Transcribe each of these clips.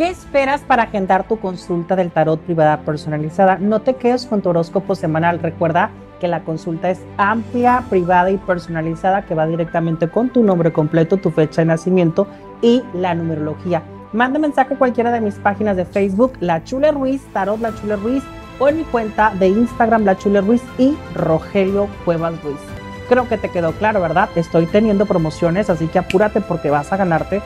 ¿Qué esperas para agendar tu consulta del tarot privada personalizada? No te quedes con tu horóscopo semanal. Recuerda que la consulta es amplia, privada y personalizada que va directamente con tu nombre completo, tu fecha de nacimiento y la numerología. Manda mensaje a cualquiera de mis páginas de Facebook, La Chule Ruiz, Tarot La Chule Ruiz, o en mi cuenta de Instagram, La Chule Ruiz y Rogelio Cuevas Ruiz. Creo que te quedó claro, ¿verdad? Estoy teniendo promociones, así que apúrate porque vas a ganarte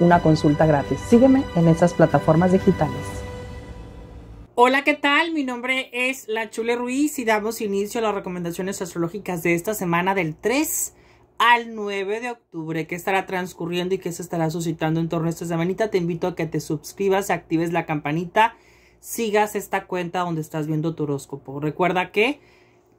una consulta gratis. Sígueme en esas plataformas digitales. Hola, ¿qué tal? Mi nombre es La Chule Ruiz y damos inicio a las recomendaciones astrológicas de esta semana del 3 al 9 de octubre, que estará transcurriendo y que se estará suscitando en torno a esta semanita. Te invito a que te suscribas, actives la campanita, sigas esta cuenta donde estás viendo tu horóscopo. Recuerda que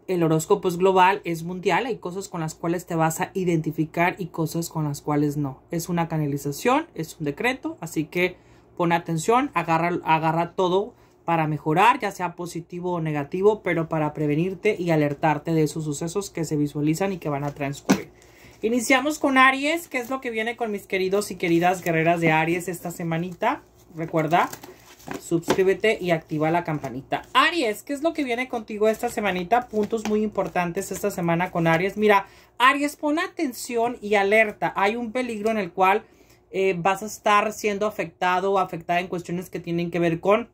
el horóscopo es global, es mundial, hay cosas con las cuales te vas a identificar y cosas con las cuales no. Es una canalización, es un decreto, así que pon atención, agarra, agarra todo para mejorar, ya sea positivo o negativo, pero para prevenirte y alertarte de esos sucesos que se visualizan y que van a transcurrir. Iniciamos con Aries, que es lo que viene con mis queridos y queridas guerreras de Aries esta semanita. Recuerda, suscríbete y activa la campanita. Aries, ¿qué es lo que viene contigo esta semanita? Puntos muy importantes esta semana con Aries. Mira, Aries, pon atención y alerta. Hay un peligro en el cual eh, vas a estar siendo afectado o afectada en cuestiones que tienen que ver con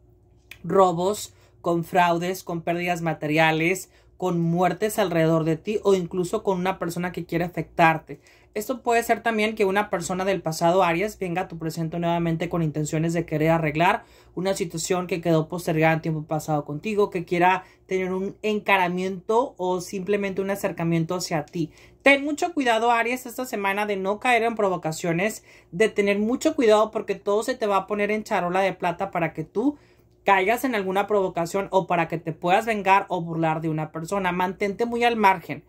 robos, con fraudes, con pérdidas materiales, con muertes alrededor de ti o incluso con una persona que quiere afectarte. Esto puede ser también que una persona del pasado Aries venga a tu presente nuevamente con intenciones de querer arreglar una situación que quedó postergada en tiempo pasado contigo, que quiera tener un encaramiento o simplemente un acercamiento hacia ti. Ten mucho cuidado Aries esta semana de no caer en provocaciones, de tener mucho cuidado porque todo se te va a poner en charola de plata para que tú caigas en alguna provocación o para que te puedas vengar o burlar de una persona. Mantente muy al margen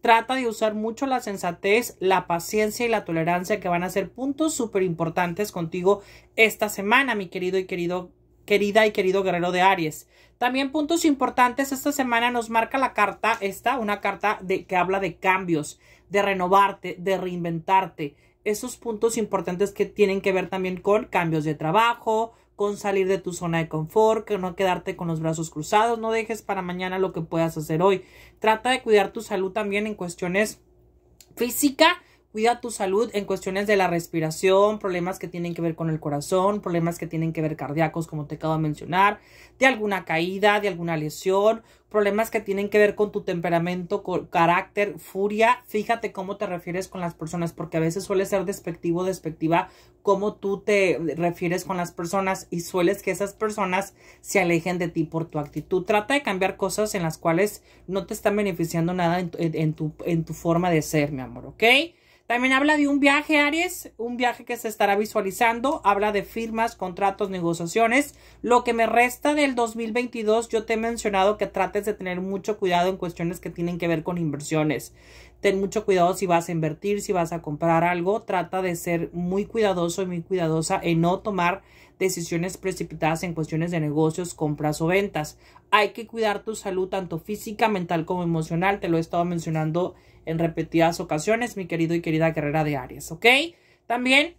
trata de usar mucho la sensatez, la paciencia y la tolerancia que van a ser puntos súper importantes contigo esta semana, mi querido y querido, querida y querido guerrero de Aries. También puntos importantes esta semana nos marca la carta esta, una carta de, que habla de cambios, de renovarte, de reinventarte. Esos puntos importantes que tienen que ver también con cambios de trabajo, con salir de tu zona de confort, que no quedarte con los brazos cruzados, no dejes para mañana lo que puedas hacer hoy. Trata de cuidar tu salud también en cuestiones física, cuida tu salud en cuestiones de la respiración, problemas que tienen que ver con el corazón, problemas que tienen que ver cardíacos, como te acabo de mencionar, de alguna caída, de alguna lesión, problemas que tienen que ver con tu temperamento, con carácter, furia. Fíjate cómo te refieres con las personas, porque a veces suele ser despectivo, despectiva, cómo tú te refieres con las personas y sueles que esas personas se alejen de ti por tu actitud. Trata de cambiar cosas en las cuales no te están beneficiando nada en, tu, en tu forma de ser, mi amor, ¿ok? También habla de un viaje, Aries, un viaje que se estará visualizando. Habla de firmas, contratos, negociaciones. Lo que me resta del 2022, yo te he mencionado que trates de tener mucho cuidado en cuestiones que tienen que ver con inversiones. Ten mucho cuidado si vas a invertir, si vas a comprar algo. Trata de ser muy cuidadoso y muy cuidadosa en no tomar decisiones precipitadas en cuestiones de negocios, compras o ventas. Hay que cuidar tu salud tanto física, mental como emocional. Te lo he estado mencionando en repetidas ocasiones, mi querido y querida guerrera de Aries, ¿ok? También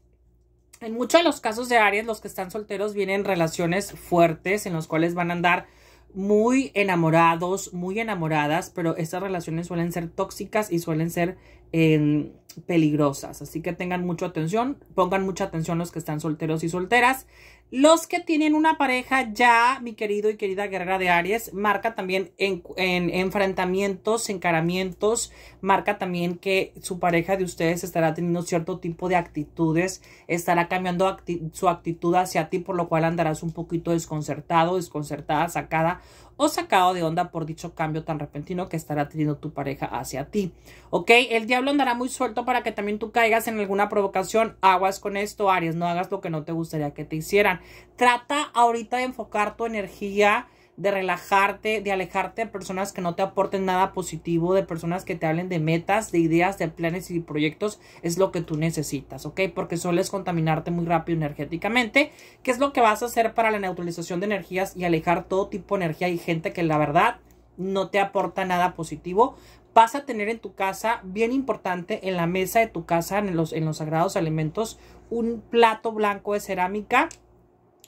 en muchos de los casos de Aries, los que están solteros vienen relaciones fuertes en los cuales van a andar muy enamorados, muy enamoradas, pero estas relaciones suelen ser tóxicas y suelen ser em, peligrosas. Así que tengan mucha atención, pongan mucha atención los que están solteros y solteras. Los que tienen una pareja ya, mi querido y querida guerrera de Aries, marca también en, enfrentamientos, encaramientos, marca también que su pareja de ustedes estará teniendo cierto tipo de actitudes, estará cambiando su actitud hacia ti, por lo cual andarás un poquito desconcertado, desconcertada, sacada o sacado de onda por dicho cambio tan repentino que estará teniendo tu pareja hacia ti. ¿Ok? El diablo andará muy suelto para que también tú caigas en alguna provocación. Aguas con esto, Aries. No hagas lo que no te gustaría que te hicieran. Trata ahorita de enfocar tu energía de relajarte, de alejarte de personas que no te aporten nada positivo, de personas que te hablen de metas, de ideas, de planes y proyectos, es lo que tú necesitas, ¿ok? Porque sueles contaminarte muy rápido energéticamente. ¿Qué es lo que vas a hacer para la neutralización de energías y alejar todo tipo de energía y gente que la verdad no te aporta nada positivo? vas a tener en tu casa, bien importante, en la mesa de tu casa, en los, en los sagrados alimentos, un plato blanco de cerámica.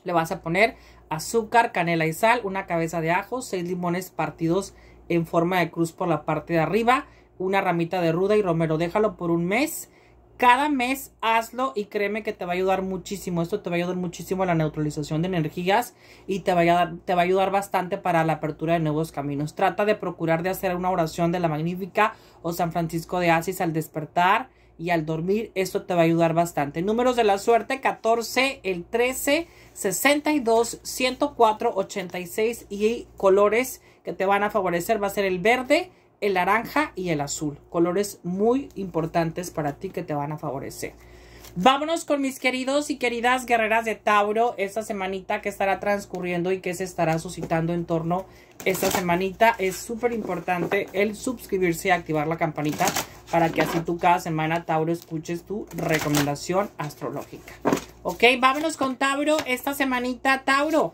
Le vas a poner azúcar, canela y sal, una cabeza de ajo, seis limones partidos en forma de cruz por la parte de arriba, una ramita de ruda y romero. Déjalo por un mes cada mes hazlo y créeme que te va a ayudar muchísimo. Esto te va a ayudar muchísimo a la neutralización de energías y te va, a ayudar, te va a ayudar bastante para la apertura de nuevos caminos. Trata de procurar de hacer una oración de la Magnífica o San Francisco de Asís al despertar y al dormir. Esto te va a ayudar bastante. Números de la suerte 14, el 13, 62, 104, 86 y colores que te van a favorecer va a ser el verde el naranja y el azul. Colores muy importantes para ti que te van a favorecer. Vámonos con mis queridos y queridas guerreras de Tauro, esta semanita que estará transcurriendo y que se estará suscitando en torno esta semanita. Es súper importante el suscribirse y activar la campanita para que así tú cada semana, Tauro, escuches tu recomendación astrológica. Ok, vámonos con Tauro, esta semanita, Tauro.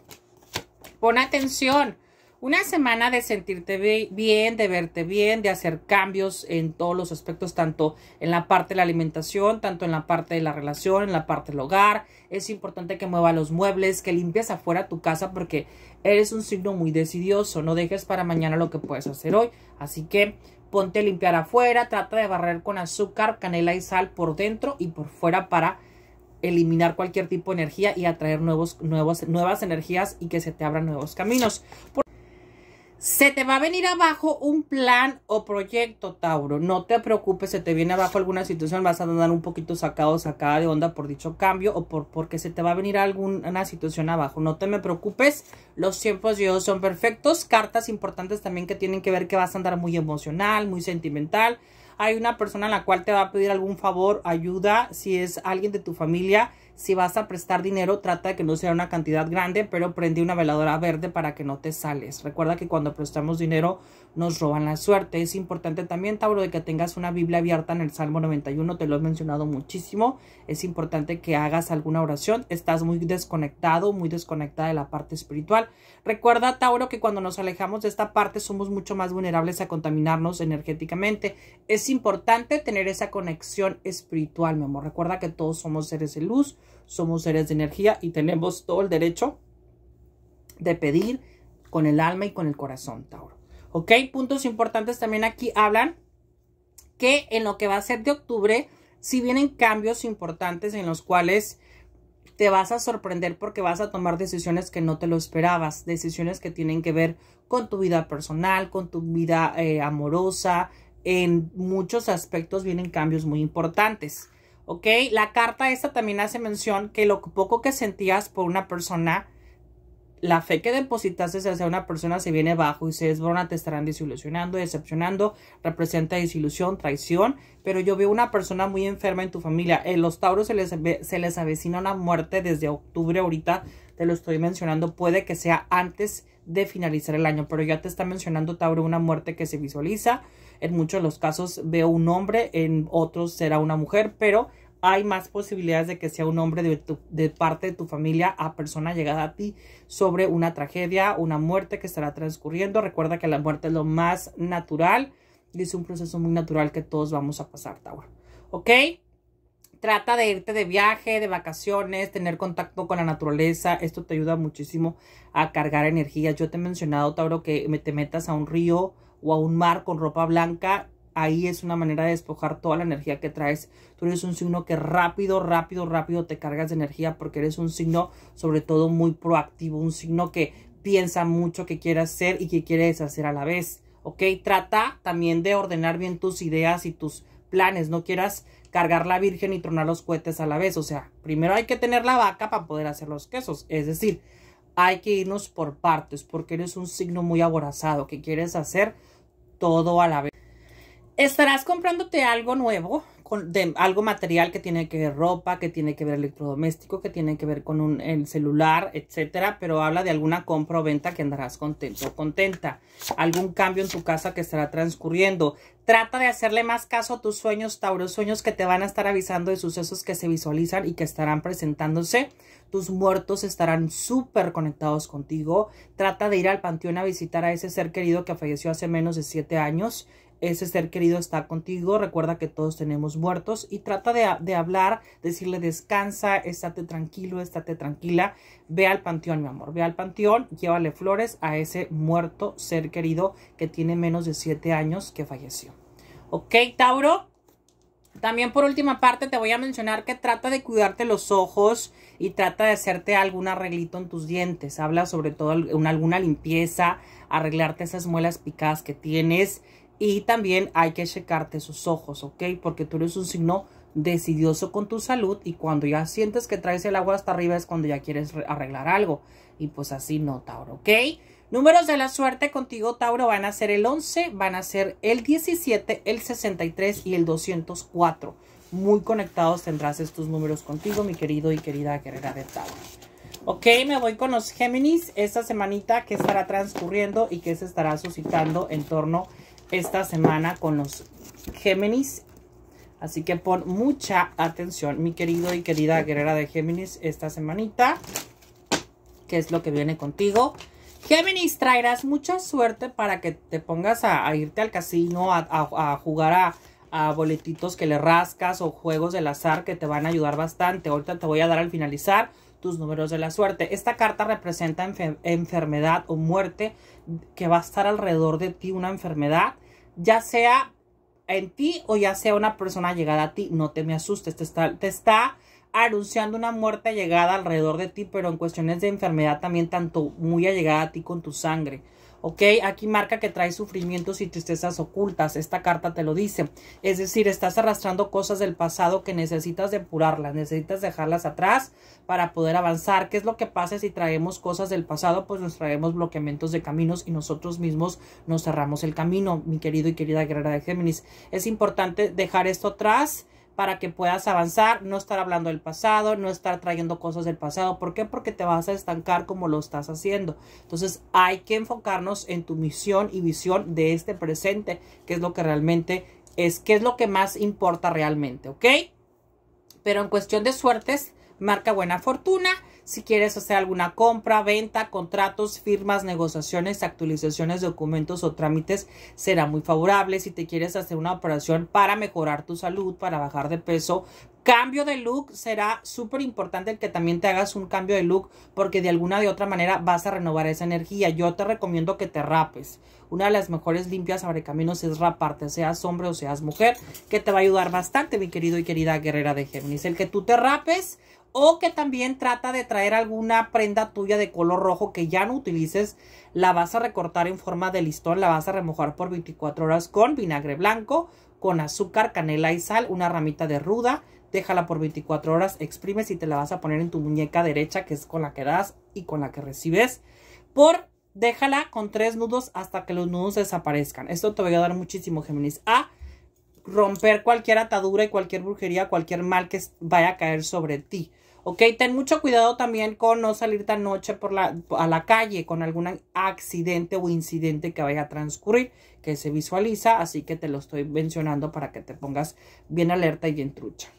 Pon atención. Una semana de sentirte bien, de verte bien, de hacer cambios en todos los aspectos, tanto en la parte de la alimentación, tanto en la parte de la relación, en la parte del hogar. Es importante que muevas los muebles, que limpies afuera tu casa porque eres un signo muy decidioso. No dejes para mañana lo que puedes hacer hoy. Así que ponte a limpiar afuera, trata de barrer con azúcar, canela y sal por dentro y por fuera para eliminar cualquier tipo de energía y atraer nuevos, nuevas energías y que se te abran nuevos caminos. Se te va a venir abajo un plan o proyecto, Tauro. No te preocupes, se te viene abajo alguna situación, vas a andar un poquito sacado, sacada de onda por dicho cambio o por porque se te va a venir alguna situación abajo. No te me preocupes, los tiempos de Dios son perfectos. Cartas importantes también que tienen que ver que vas a andar muy emocional, muy sentimental. Hay una persona en la cual te va a pedir algún favor, ayuda, si es alguien de tu familia si vas a prestar dinero, trata de que no sea una cantidad grande, pero prende una veladora verde para que no te sales. Recuerda que cuando prestamos dinero nos roban la suerte. Es importante también, Tauro, de que tengas una Biblia abierta en el Salmo 91. Te lo he mencionado muchísimo. Es importante que hagas alguna oración. Estás muy desconectado, muy desconectada de la parte espiritual. Recuerda, Tauro, que cuando nos alejamos de esta parte somos mucho más vulnerables a contaminarnos energéticamente. Es importante tener esa conexión espiritual, mi amor. Recuerda que todos somos seres de luz somos seres de energía y tenemos todo el derecho de pedir con el alma y con el corazón, Tauro. ¿Ok? Puntos importantes también aquí hablan que en lo que va a ser de octubre, si vienen cambios importantes en los cuales te vas a sorprender porque vas a tomar decisiones que no te lo esperabas, decisiones que tienen que ver con tu vida personal, con tu vida eh, amorosa, en muchos aspectos vienen cambios muy importantes. ¿Ok? La carta esta también hace mención que lo poco que sentías por una persona, la fe que depositaste hacia una persona se viene bajo y se desborona, te estarán desilusionando, decepcionando, representa desilusión, traición, pero yo veo una persona muy enferma en tu familia. En los tauros se les, se les avecina una muerte desde octubre, ahorita te lo estoy mencionando, puede que sea antes de finalizar el año, pero ya te está mencionando Tauro una muerte que se visualiza. En muchos de los casos veo un hombre, en otros será una mujer, pero hay más posibilidades de que sea un hombre de, parte de tu familia a persona llegada a ti sobre una tragedia, una muerte que estará transcurriendo. Recuerda que la muerte es lo más natural y es un proceso muy natural que todos vamos a pasar, Tauro. ¿Ok? Trata de irte de viaje, de vacaciones, tener contacto con la naturaleza. Esto te ayuda muchísimo a cargar energía. Yo te he mencionado, Tauro, que te metas a un río o a un mar con ropa blanca ahí es una manera de despojar toda la energía que traes. Tú eres un signo que rápido, rápido, rápido te cargas de energía porque eres un signo sobre todo muy proactivo, un signo que piensa mucho que quiere hacer y que quiere deshacer a la vez. ¿Ok? Trata también de ordenar bien tus ideas y tus planes. No quieras cargar la virgen y tronar los cohetes a la vez. O sea, primero hay que tener la vaca para poder hacer los quesos. Es decir, hay que irnos por partes porque eres un signo muy aborazado que quieres hacer todo a la vez. Estarás comprándote algo nuevo, con, de, algo material que tiene que ver ropa, que tiene que ver electrodoméstico, que tiene que ver con un, el celular, etcétera, pero habla de alguna compra o venta que andarás contento o contenta. Algún cambio en tu casa que estará transcurriendo. Trata de hacerle más caso a tus sueños, Tauro, sueños que te van a estar avisando de sucesos que se visualizan y que estarán presentándose. Tus muertos estarán súper conectados contigo. Trata de ir al panteón a visitar a ese ser querido que falleció hace menos de siete años ese ser querido está contigo, recuerda que todos tenemos muertos y trata de, de, hablar, decirle descansa, estate tranquilo, estate tranquila, ve al panteón, mi amor, ve al panteón, llévale flores a ese muerto ser querido que tiene menos de siete años que falleció. ¿Ok, Tauro? También por última parte te voy a mencionar que trata de cuidarte los ojos y trata de hacerte algún arreglito en tus dientes. Habla sobre todo una, alguna limpieza, arreglarte esas muelas picadas que tienes y también hay que checarte sus ojos, ¿ok? Porque tú eres un signo decidioso con tu salud y cuando ya sientes que traes el agua hasta arriba es cuando ya quieres arreglar algo. Y pues así no, Tauro, ¿ok? Números de la suerte contigo, Tauro, van a ser el 11, van a ser el 17, el 63 y el 204. Muy conectados tendrás estos números contigo, mi querido y querida guerrera de Tauro. Ok, me voy con los Géminis esta semanita que estará transcurriendo y que se estará suscitando en torno esta semana con los Géminis. Así que pon mucha atención, mi querido y querida guerrera de Géminis, esta semanita. ¿Qué es lo que viene contigo? Géminis, traerás mucha suerte para que te pongas a, irte al casino, a, jugar a, boletitos que le rascas o juegos del azar que te van a ayudar bastante. Ahorita te voy a dar al finalizar tus números de la suerte. Esta carta representa enfermedad o muerte que va a estar alrededor de ti, una enfermedad, ya sea en ti o ya sea una persona llegada a ti. No te me asustes, te está, te está anunciando una muerte llegada alrededor de ti, pero en cuestiones de enfermedad también tanto muy allegada a ti con tu sangre. ¿Ok? Aquí marca que trae sufrimientos y tristezas ocultas. Esta carta te lo dice. Es decir, estás arrastrando cosas del pasado que necesitas depurarlas, necesitas dejarlas atrás para poder avanzar. ¿Qué es lo que pasa si traemos cosas del pasado? Pues nos traemos bloqueamientos de caminos y nosotros mismos nos cerramos el camino, mi querido y querida guerrera de Géminis. Es importante dejar esto atrás para que puedas avanzar, no estar hablando del pasado, no estar trayendo cosas del pasado. ¿Por qué? Porque te vas a estancar como lo estás haciendo. Entonces hay que enfocarnos en tu misión y visión de este presente, que es lo que realmente es, que es lo que más importa realmente, ¿ok? Pero en cuestión de suertes, marca buena fortuna. Si quieres hacer alguna compra, venta, contratos, firmas, negociaciones, actualizaciones, documentos o trámites, será muy favorable. Si te quieres hacer una operación para mejorar tu salud, para bajar de peso, cambio de look, será súper importante el que también te hagas un cambio de look porque de alguna de otra manera vas a renovar esa energía. Yo te recomiendo que te rapes. Una de las mejores limpias abre caminos es raparte, seas hombre o seas mujer, que te va a ayudar bastante, mi querido y querida guerrera de Géminis. El que tú te rapes o que también trata de traer alguna prenda tuya de color rojo que ya no utilices, la vas a recortar en forma de listón, la vas a remojar por 24 horas con vinagre blanco, con azúcar, canela y sal, una ramita de ruda, déjala por 24 horas, exprimes y te la vas a poner en tu muñeca derecha, que es con la que das y con la que recibes, por déjala con tres nudos hasta que los nudos desaparezcan. Esto te va a dar muchísimo, Géminis. A romper cualquier atadura y cualquier brujería, cualquier mal que vaya a caer sobre ti. Ok, ten mucho cuidado también con no salir tan noche por la, a la calle con algún accidente o incidente que vaya a transcurrir, que se visualiza, así que te lo estoy mencionando para que te pongas bien alerta y bien trucha.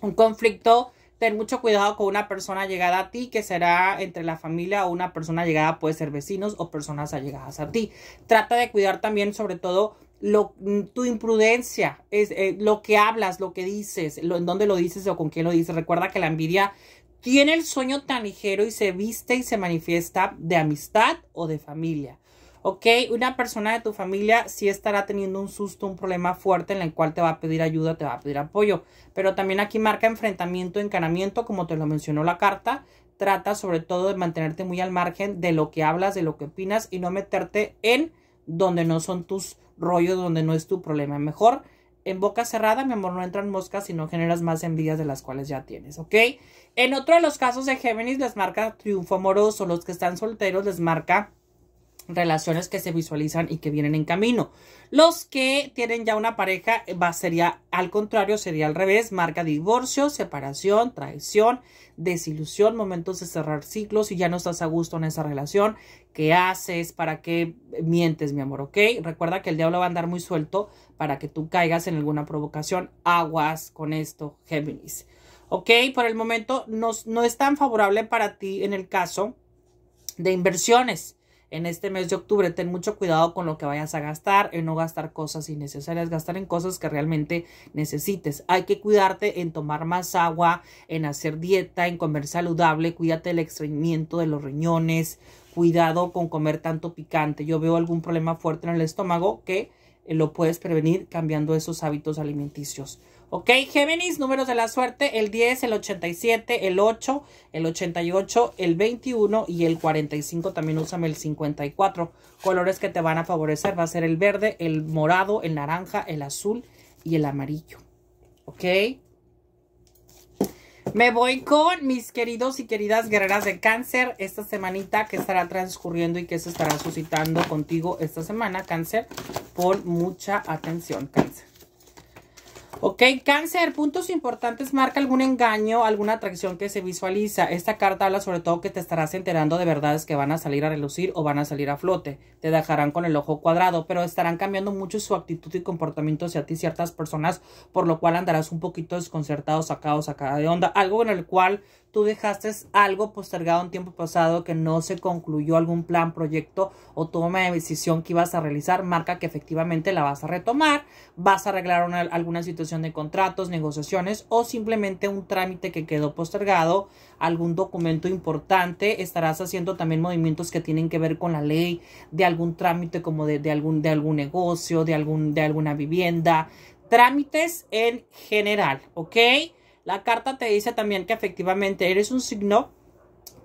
Un conflicto, ten mucho cuidado con una persona llegada a ti, que será entre la familia o una persona llegada, puede ser vecinos o personas allegadas a ti. Trata de cuidar también, sobre todo, lo, mm, tu imprudencia, es eh, lo que hablas, lo que dices, en dónde lo dices o con quién lo dices. Recuerda que la envidia tiene el sueño tan ligero y se viste y se manifiesta de amistad o de familia. ¿Ok? Una persona de tu familia sí estará teniendo un susto, un problema fuerte en el cual te va a pedir ayuda, te va a pedir apoyo. Pero también aquí marca enfrentamiento, encanamiento, como te lo mencionó la carta. Trata sobre todo de mantenerte muy al margen de lo que hablas, de lo que opinas y no meterte en donde no son tus rollo donde no es tu problema. Mejor en boca cerrada, mi amor, no entran moscas, sino generas más envidias de las cuales ya tienes, ¿ok? En otro de los casos de Géminis les marca triunfo amoroso, los que están solteros les marca relaciones que se visualizan y que vienen en camino. Los que tienen ya una pareja, va, sería al contrario, sería al revés, marca divorcio, separación, traición, desilusión, momentos de cerrar ciclos y ya no estás a gusto en esa relación. ¿Qué haces? ¿Para qué mientes, mi amor? ¿Ok? Recuerda que el diablo va a andar muy suelto para que tú caigas en alguna provocación. Aguas con esto, Géminis. ¿Ok? Por el momento no, no es tan favorable para ti en el caso de inversiones en este mes de octubre. Ten mucho cuidado con lo que vayas a gastar, en no gastar cosas innecesarias, gastar en cosas que realmente necesites. Hay que cuidarte en tomar más agua, en hacer dieta, en comer saludable, cuídate del estreñimiento de los riñones, cuidado con comer tanto picante. Yo veo algún problema fuerte en el estómago que eh, lo puedes prevenir cambiando esos hábitos alimenticios. Ok, Géminis, números de la suerte, el 10, el 87, el 8, el 88, el 21 y el 45, también úsame el 54. Colores que te van a favorecer va a ser el verde, el morado, el naranja, el azul y el amarillo. Ok. Me voy con mis queridos y queridas guerreras de cáncer esta semanita que estará transcurriendo y que se estará suscitando contigo esta semana, cáncer. Pon mucha atención, cáncer. Ok, cáncer, puntos importantes, marca algún engaño, alguna atracción que se visualiza. Esta carta habla sobre todo que te estarás enterando de verdades que van a salir a relucir o van a salir a flote. Te dejarán con el ojo cuadrado, pero estarán cambiando mucho su actitud y comportamiento hacia ti ciertas personas, por lo cual andarás un poquito desconcertado, sacado, sacada de onda. Algo en el cual tú dejaste algo postergado en tiempo pasado que no se concluyó algún plan, proyecto o toma de decisión que ibas a realizar, marca que efectivamente la vas a retomar, vas a arreglar alguna situación de contratos, negociaciones o simplemente un trámite que quedó postergado, algún documento importante, estarás haciendo también movimientos que tienen que ver con la ley, de algún trámite como de, algún, de algún negocio, de, algún, de alguna vivienda, trámites en general, ¿ok? La carta te dice también que efectivamente eres un signo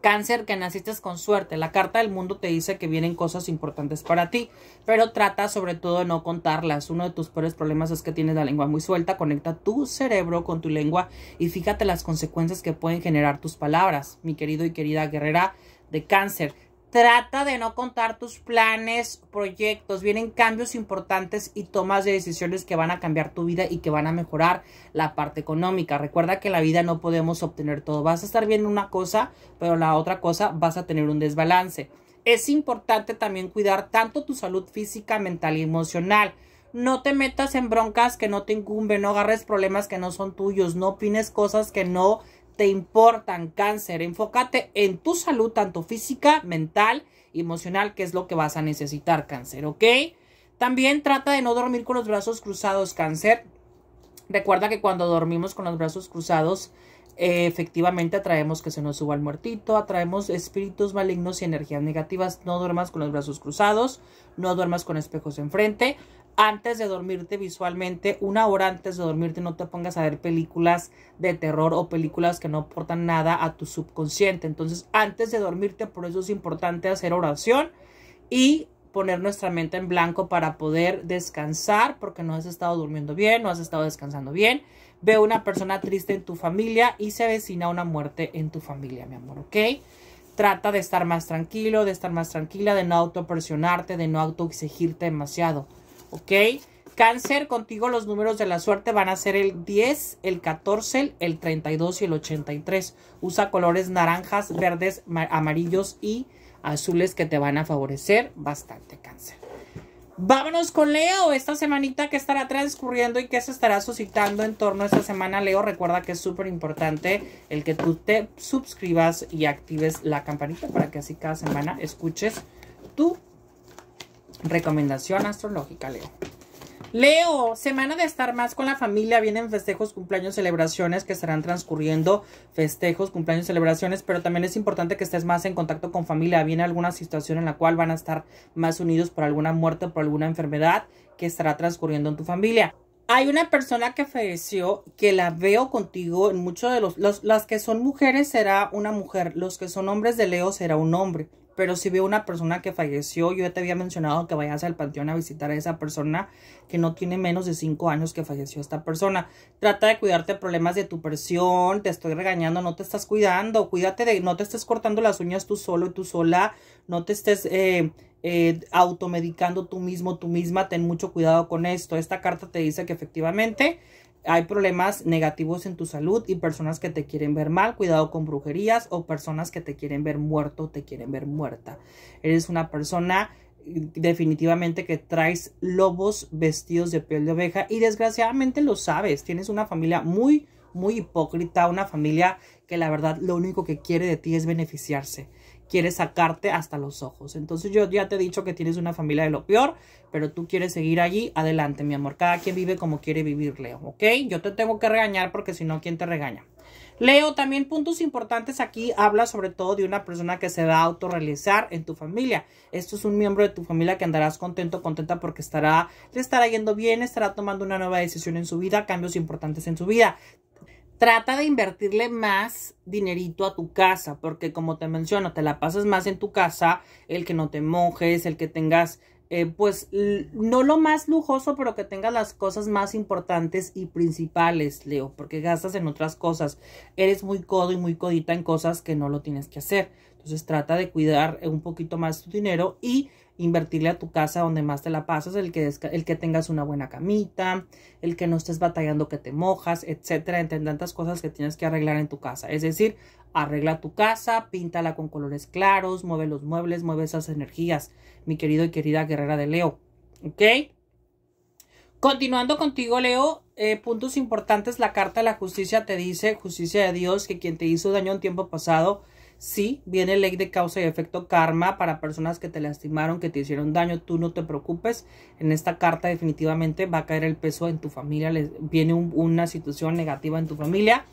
cáncer que naciste con suerte. La carta del mundo te dice que vienen cosas importantes para ti, pero trata sobre todo de no contarlas. Uno de tus peores problemas es que tienes la lengua muy suelta. Conecta tu cerebro con tu lengua y fíjate las consecuencias que pueden generar tus palabras, mi querido y querida guerrera de cáncer. Trata de no contar tus planes, proyectos. Vienen cambios importantes y tomas de decisiones que van a cambiar tu vida y que van a mejorar la parte económica. Recuerda que la vida no podemos obtener todo. Vas a estar bien en una cosa, pero la otra cosa vas a tener un desbalance. Es importante también cuidar tanto tu salud física, mental y emocional. No te metas en broncas que no te incumben, no agarres problemas que no son tuyos, no opines cosas que no te importan, cáncer. Enfócate en tu salud, tanto física, mental emocional, que es lo que vas a necesitar, cáncer, ¿ok? También trata de no dormir con los brazos cruzados, cáncer. Recuerda que cuando dormimos con los brazos cruzados, eh, efectivamente atraemos que se nos suba el muertito, atraemos espíritus malignos y energías negativas. No duermas con los brazos cruzados, no duermas con espejos enfrente antes de dormirte visualmente, una hora antes de dormirte, no te pongas a ver películas de terror o películas que no aportan nada a tu subconsciente. Entonces, antes de dormirte, por eso es importante hacer oración y poner nuestra mente en blanco para poder descansar porque no has estado durmiendo bien, no has estado descansando bien. Ve una persona triste en tu familia y se avecina una muerte en tu familia, mi amor, ¿ok? Trata de estar más tranquilo, de estar más tranquila, de no autopresionarte, de no autoexigirte demasiado. ¿Ok? Cáncer, contigo los números de la suerte van a ser el 10, el 14, el 32 y el 83. Usa colores naranjas, verdes, amarillos y azules que te van a favorecer bastante, cáncer. Vámonos con Leo, esta semanita que estará transcurriendo y que se estará suscitando en torno a esta semana. Leo, recuerda que es súper importante el que tú te suscribas y actives la campanita para que así cada semana escuches tu Recomendación astrológica, Leo. Leo, semana de estar más con la familia, vienen festejos, cumpleaños, celebraciones que estarán transcurriendo, festejos, cumpleaños, celebraciones, pero también es importante que estés más en contacto con familia. Viene alguna situación en la cual van a estar más unidos por alguna muerte, por alguna enfermedad que estará transcurriendo en tu familia. Hay una persona que falleció que la veo contigo en muchos de los, los, las que son mujeres será una mujer, los que son hombres de Leo será un hombre pero si veo una persona que falleció, yo ya te había mencionado que vayas al panteón a visitar a esa persona que no tiene menos de cinco años que falleció esta persona. Trata de cuidarte de problemas de tu presión, te estoy regañando, no te estás cuidando, cuídate de, no te estés cortando las uñas tú solo y tú sola, no te estés eh, eh, automedicando tú mismo, tú misma, ten mucho cuidado con esto. Esta carta te dice que efectivamente hay problemas negativos en tu salud y personas que te quieren ver mal, cuidado con brujerías o personas que te quieren ver muerto te quieren ver muerta. Eres una persona definitivamente que traes lobos vestidos de piel de oveja y desgraciadamente lo sabes, tienes una familia muy, muy hipócrita, una familia que la verdad lo único que quiere de ti es beneficiarse quiere sacarte hasta los ojos. Entonces yo ya te he dicho que tienes una familia de lo peor, pero tú quieres seguir allí, adelante, mi amor. Cada quien vive como quiere vivir, Leo, ¿ok? Yo te tengo que regañar porque si no, ¿quién te regaña? Leo, también puntos importantes aquí, habla sobre todo de una persona que se va a autorrealizar en tu familia. Esto es un miembro de tu familia que andarás contento, contenta porque estará, le estará yendo bien, estará tomando una nueva decisión en su vida, cambios importantes en su vida. Trata de invertirle más dinerito a tu casa, porque como te menciono, te la pasas más en tu casa, el que no te mojes, el que tengas eh, pues no lo más lujoso, pero que tengas las cosas más importantes y principales, Leo, porque gastas en otras cosas. Eres muy codo y muy codita en cosas que no lo tienes que hacer. Entonces trata de cuidar un poquito más tu dinero y invertirle a tu casa donde más te la pasas, el que, el que tengas una buena camita, el que no estés batallando que te mojas, etcétera, entre tantas cosas que tienes que arreglar en tu casa. Es decir, arregla tu casa, píntala con colores claros, mueve los muebles, mueve esas energías, mi querido y querida guerrera de Leo. ¿Ok? Continuando contigo, Leo, eh, puntos importantes, la carta de la justicia te dice, justicia de Dios, que quien te hizo daño en tiempo pasado, Sí, viene ley de causa y efecto karma para personas que te lastimaron, que te hicieron daño. Tú no te preocupes. En esta carta definitivamente va a caer el peso en tu familia. viene una situación negativa en tu familia.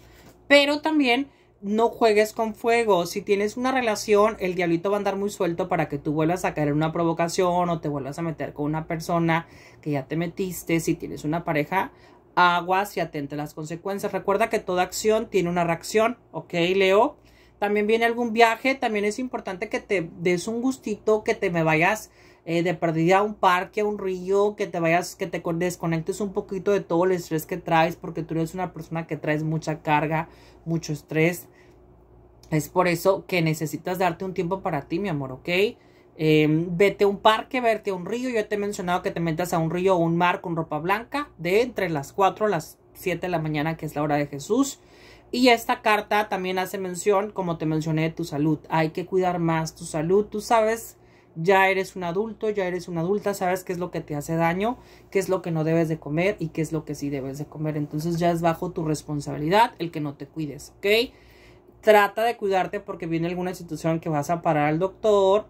Pero también no juegues con fuego. Si tienes una relación, el diablito va a andar muy suelto para que tú vuelvas a caer en una provocación o te vuelvas a meter con una persona que ya te metiste. Si tienes una pareja, aguas y atente a las consecuencias. Recuerda que toda acción tiene una reacción. ¿Ok, Leo? También viene algún viaje, también es importante que te des un gustito, que te me vayas eh, de perdida a un parque, a un río, que te vayas, que te desconectes un poquito de todo el estrés que traes, porque tú eres una persona que traes mucha carga, mucho estrés. Es por eso que necesitas darte un tiempo para ti, mi amor, ¿ok? Em, vete a un parque, vete a un río. Yo te he mencionado que te metas a un río o un mar con ropa blanca de entre las 4 a las 7 de la mañana, que es la hora de Jesús. Y esta carta también hace mención, como te mencioné, de tu salud. Hay que cuidar más tu salud. Tú sabes, ya eres un adulto, ya eres una adulta, sabes qué es lo que te hace daño, qué es lo que no debes de comer y qué es lo que sí debes de comer. Entonces ya es bajo tu responsabilidad el que no te cuides, ¿ok? Trata de cuidarte porque viene alguna situación que vas a parar al doctor,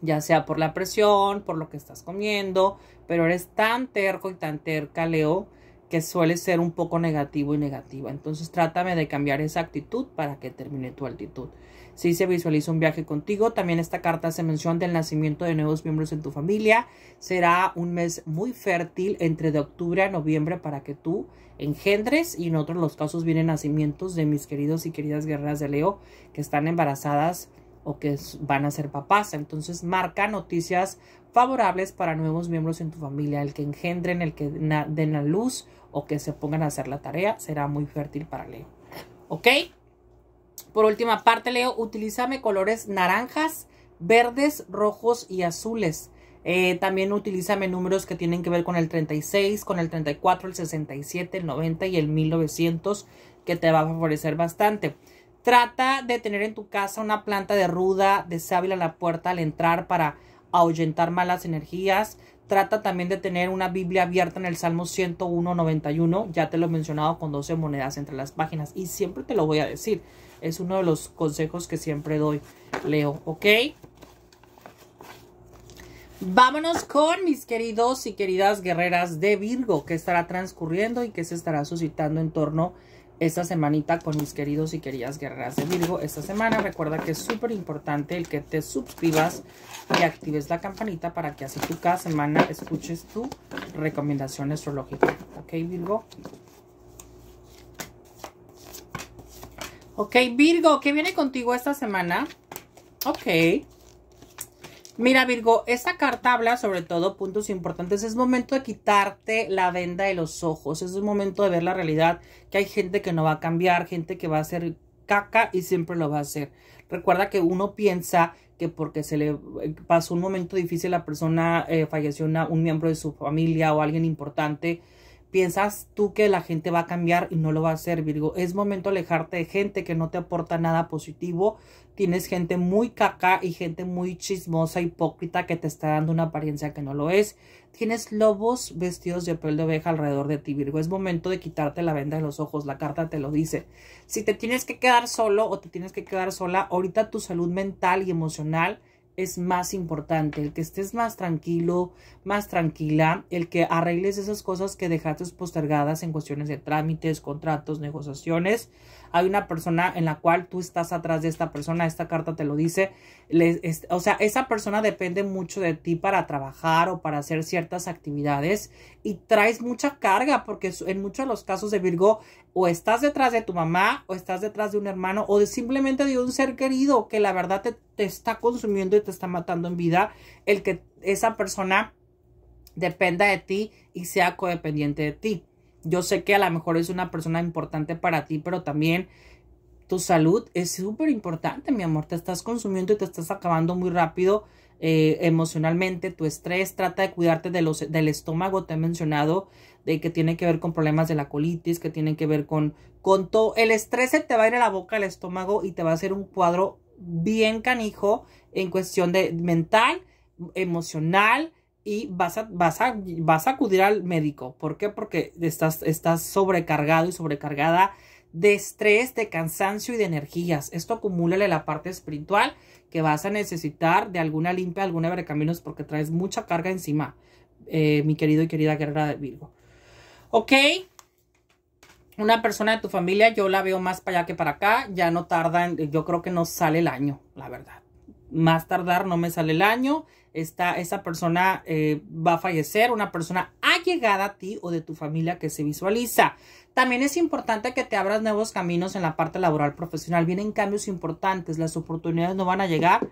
ya sea por la presión, por lo que estás comiendo, pero eres tan terco y tan terca, Leo, que suele ser un poco negativo y negativa. Entonces trátame de cambiar esa actitud para que termine tu altitud. Si se visualiza un viaje contigo, también esta carta hace mención del nacimiento de nuevos miembros en tu familia. Será un mes muy fértil entre de octubre a noviembre para que tú engendres y en otros los casos vienen nacimientos de mis queridos y queridas guerreras de Leo que están embarazadas o que van a ser papás. Entonces marca noticias favorables para nuevos miembros en tu familia. El que engendren, el que den la luz o que se pongan a hacer la tarea será muy fértil para Leo. ¿Ok? Por última parte, Leo, utilízame colores naranjas, verdes, rojos y azules. Eh, también utilízame números que tienen que ver con el 36, con el 34, el 67, el 90 y el 1900 que te va a favorecer bastante. Trata de tener en tu casa una planta de ruda, de sábila a la puerta al entrar para ahuyentar malas energías. Trata también de tener una Biblia abierta en el Salmo 101, 91. Ya te lo he mencionado con 12 monedas entre las páginas. Y siempre te lo voy a decir. Es uno de los consejos que siempre doy, Leo. ¿Ok? Vámonos con mis queridos y queridas guerreras de Virgo, que estará transcurriendo y que se estará suscitando en torno a esta semanita con mis queridos y queridas guerreras de Virgo. Esta semana recuerda que es súper importante el que te suscribas y actives la campanita para que así tú cada semana escuches tu recomendación astrológica. ¿Ok, Virgo? Ok, Virgo, ¿qué viene contigo esta semana? Ok. Mira, Virgo, esta carta habla sobre todo puntos importantes. Es momento de quitarte la venda de los ojos. Es un momento de ver la realidad, que hay gente que no va a cambiar, gente que va a hacer caca y siempre lo va a hacer. Recuerda que uno piensa que porque se le eh, pasó un momento difícil, la persona eh, falleció un miembro de su familia o alguien importante, piensas tú que la gente va a cambiar y no lo va a hacer, Virgo. Es momento alejarte de gente que no te aporta nada positivo. Tienes gente muy caca y gente muy chismosa, hipócrita, que te está dando una apariencia que no lo es. Tienes lobos vestidos de piel de oveja alrededor de ti, Virgo. Es momento de quitarte la venda de los ojos. La carta te lo dice. Si te tienes que quedar solo o te tienes que quedar sola, ahorita tu salud mental y emocional es más importante, el que estés más tranquilo, más tranquila, el que arregles esas cosas que dejaste postergadas en cuestiones de trámites, contratos, negociaciones. Hay una persona en la cual tú estás atrás de esta persona, esta carta te lo dice, o sea, esa persona depende mucho de ti para trabajar o para hacer ciertas actividades y traes mucha carga porque en muchos de los casos de Virgo o estás detrás de tu mamá o estás detrás de un hermano o de simplemente de un ser querido que la verdad te, te está consumiendo y te está matando en vida, el que esa persona dependa de ti y sea codependiente de ti. Yo sé que a lo mejor es una persona importante para ti, pero también tu salud es súper importante, mi amor. Te estás consumiendo y te estás acabando muy rápido eh, emocionalmente. Tu estrés, trata de cuidarte de los, del estómago, te he mencionado de que tiene que ver con problemas de la colitis, que tiene que ver con, con todo. El estrés se te va a ir a la boca, al estómago y te va a hacer un cuadro bien canijo en cuestión de mental, emocional y vas a, vas a, vas a acudir al médico. ¿Por qué? Porque estás, estás sobrecargado y sobrecargada de estrés, de cansancio y de energías. Esto acumúlale la parte espiritual que vas a necesitar de alguna limpia, alguna de caminos porque traes mucha carga encima, eh, mi querido y querida guerrera de Virgo. Ok. Una persona de tu familia, yo la veo más para allá que para acá, ya no tarda, yo creo que no sale el año, la verdad. Más tardar no me sale el año, esta, esa persona eh, va a fallecer, una persona ha llegado a ti o de tu familia que se visualiza. También es importante que te abras nuevos caminos en la parte laboral profesional. Vienen cambios importantes, las oportunidades no van a llegar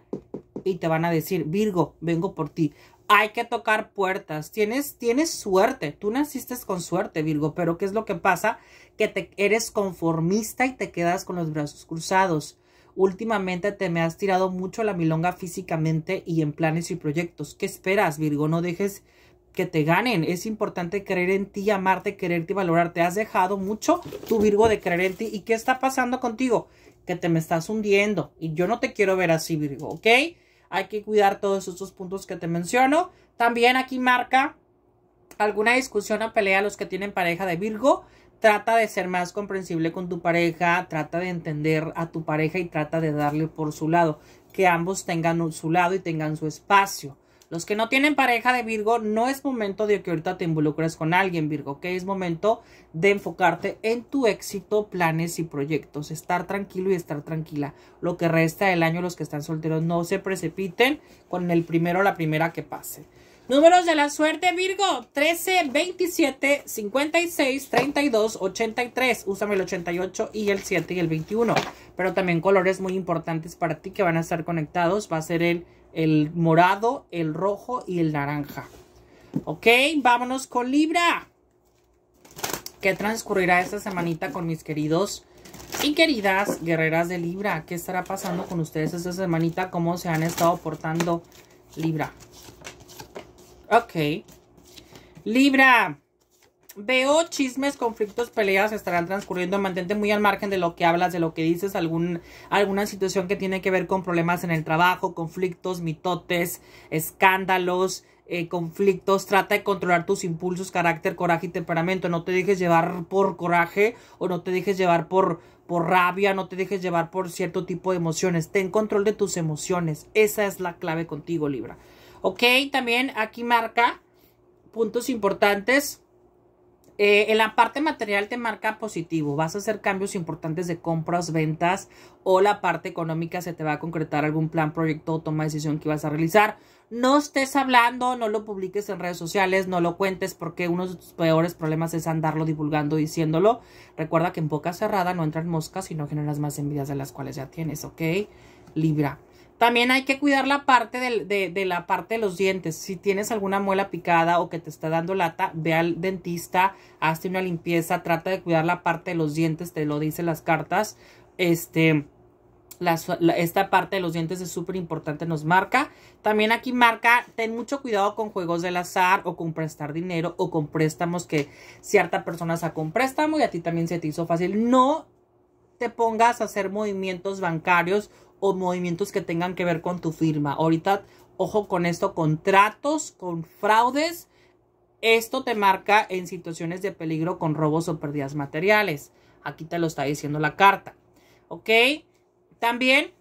y te van a decir, Virgo, vengo por ti hay que tocar puertas. Tienes, tienes suerte. Tú naciste con suerte, Virgo. Pero ¿qué es lo que pasa? Que te eres conformista y te quedas con los brazos cruzados. Últimamente te me has tirado mucho la milonga físicamente y en planes y proyectos. ¿Qué esperas, Virgo? No dejes que te ganen. Es importante creer en ti, amarte, quererte y valorarte. Has dejado mucho tu Virgo de creer en ti. ¿Y qué está pasando contigo? Que te me estás hundiendo. Y yo no te quiero ver así, Virgo, ¿ok? Hay que cuidar todos estos puntos que te menciono. También aquí marca alguna discusión o pelea a los que tienen pareja de Virgo. Trata de ser más comprensible con tu pareja, trata de entender a tu pareja y trata de darle por su lado, que ambos tengan su lado y tengan su espacio. Los que no tienen pareja de Virgo, no es momento de que ahorita te involucres con alguien, Virgo, que es momento de enfocarte en tu éxito, planes y proyectos. Estar tranquilo y estar tranquila. Lo que resta del año, los que están solteros, no se precipiten con el primero o la primera que pase. Números de la suerte, Virgo. 13, 27, 56, 32, 83. Úsame el 88 y el 7 y el 21. Pero también colores muy importantes para ti que van a estar conectados. Va a ser el el morado, el rojo y el naranja. Ok, vámonos con Libra. ¿Qué transcurrirá esta semanita con mis queridos y queridas guerreras de Libra? ¿Qué estará pasando con ustedes esta semanita? ¿Cómo se han estado portando Libra? Ok. Libra. Veo chismes, conflictos, peleas estarán transcurriendo. Mantente muy al margen de lo que hablas, de lo que dices, algún, alguna situación que tiene que ver con problemas en el trabajo, conflictos, mitotes, escándalos, eh, conflictos. Trata de controlar tus impulsos, carácter, coraje y temperamento. No te dejes llevar por coraje o no te dejes llevar por, por rabia, no te dejes llevar por cierto tipo de emociones. Ten control de tus emociones. Esa es la clave contigo, Libra. Ok, también aquí marca puntos importantes eh, en la parte material te marca positivo, vas a hacer cambios importantes de compras, ventas o la parte económica se te va a concretar algún plan, proyecto o toma de decisión que vas a realizar. No estés hablando, no lo publiques en redes sociales, no lo cuentes porque uno de tus peores problemas es andarlo divulgando, diciéndolo. Recuerda que en boca cerrada no entran moscas y no generas más envidias de las cuales ya tienes, ¿ok? Libra. También hay que cuidar la parte de, la parte de los dientes. Si tienes alguna muela picada o que te está dando lata, ve al dentista, hazte una limpieza, trata de cuidar la parte de los dientes, te lo dicen las cartas. Este, esta parte de los dientes es súper importante, nos marca. También aquí marca, ten mucho cuidado con juegos del azar o con prestar dinero o con préstamos que cierta persona sacó un préstamo y a ti también se te hizo fácil. No te pongas a hacer movimientos bancarios o movimientos que tengan que ver con tu firma. Ahorita, ojo con esto, contratos, con fraudes. Esto te marca en situaciones de peligro con robos o pérdidas materiales. Aquí te lo está diciendo la carta. ¿Ok? También,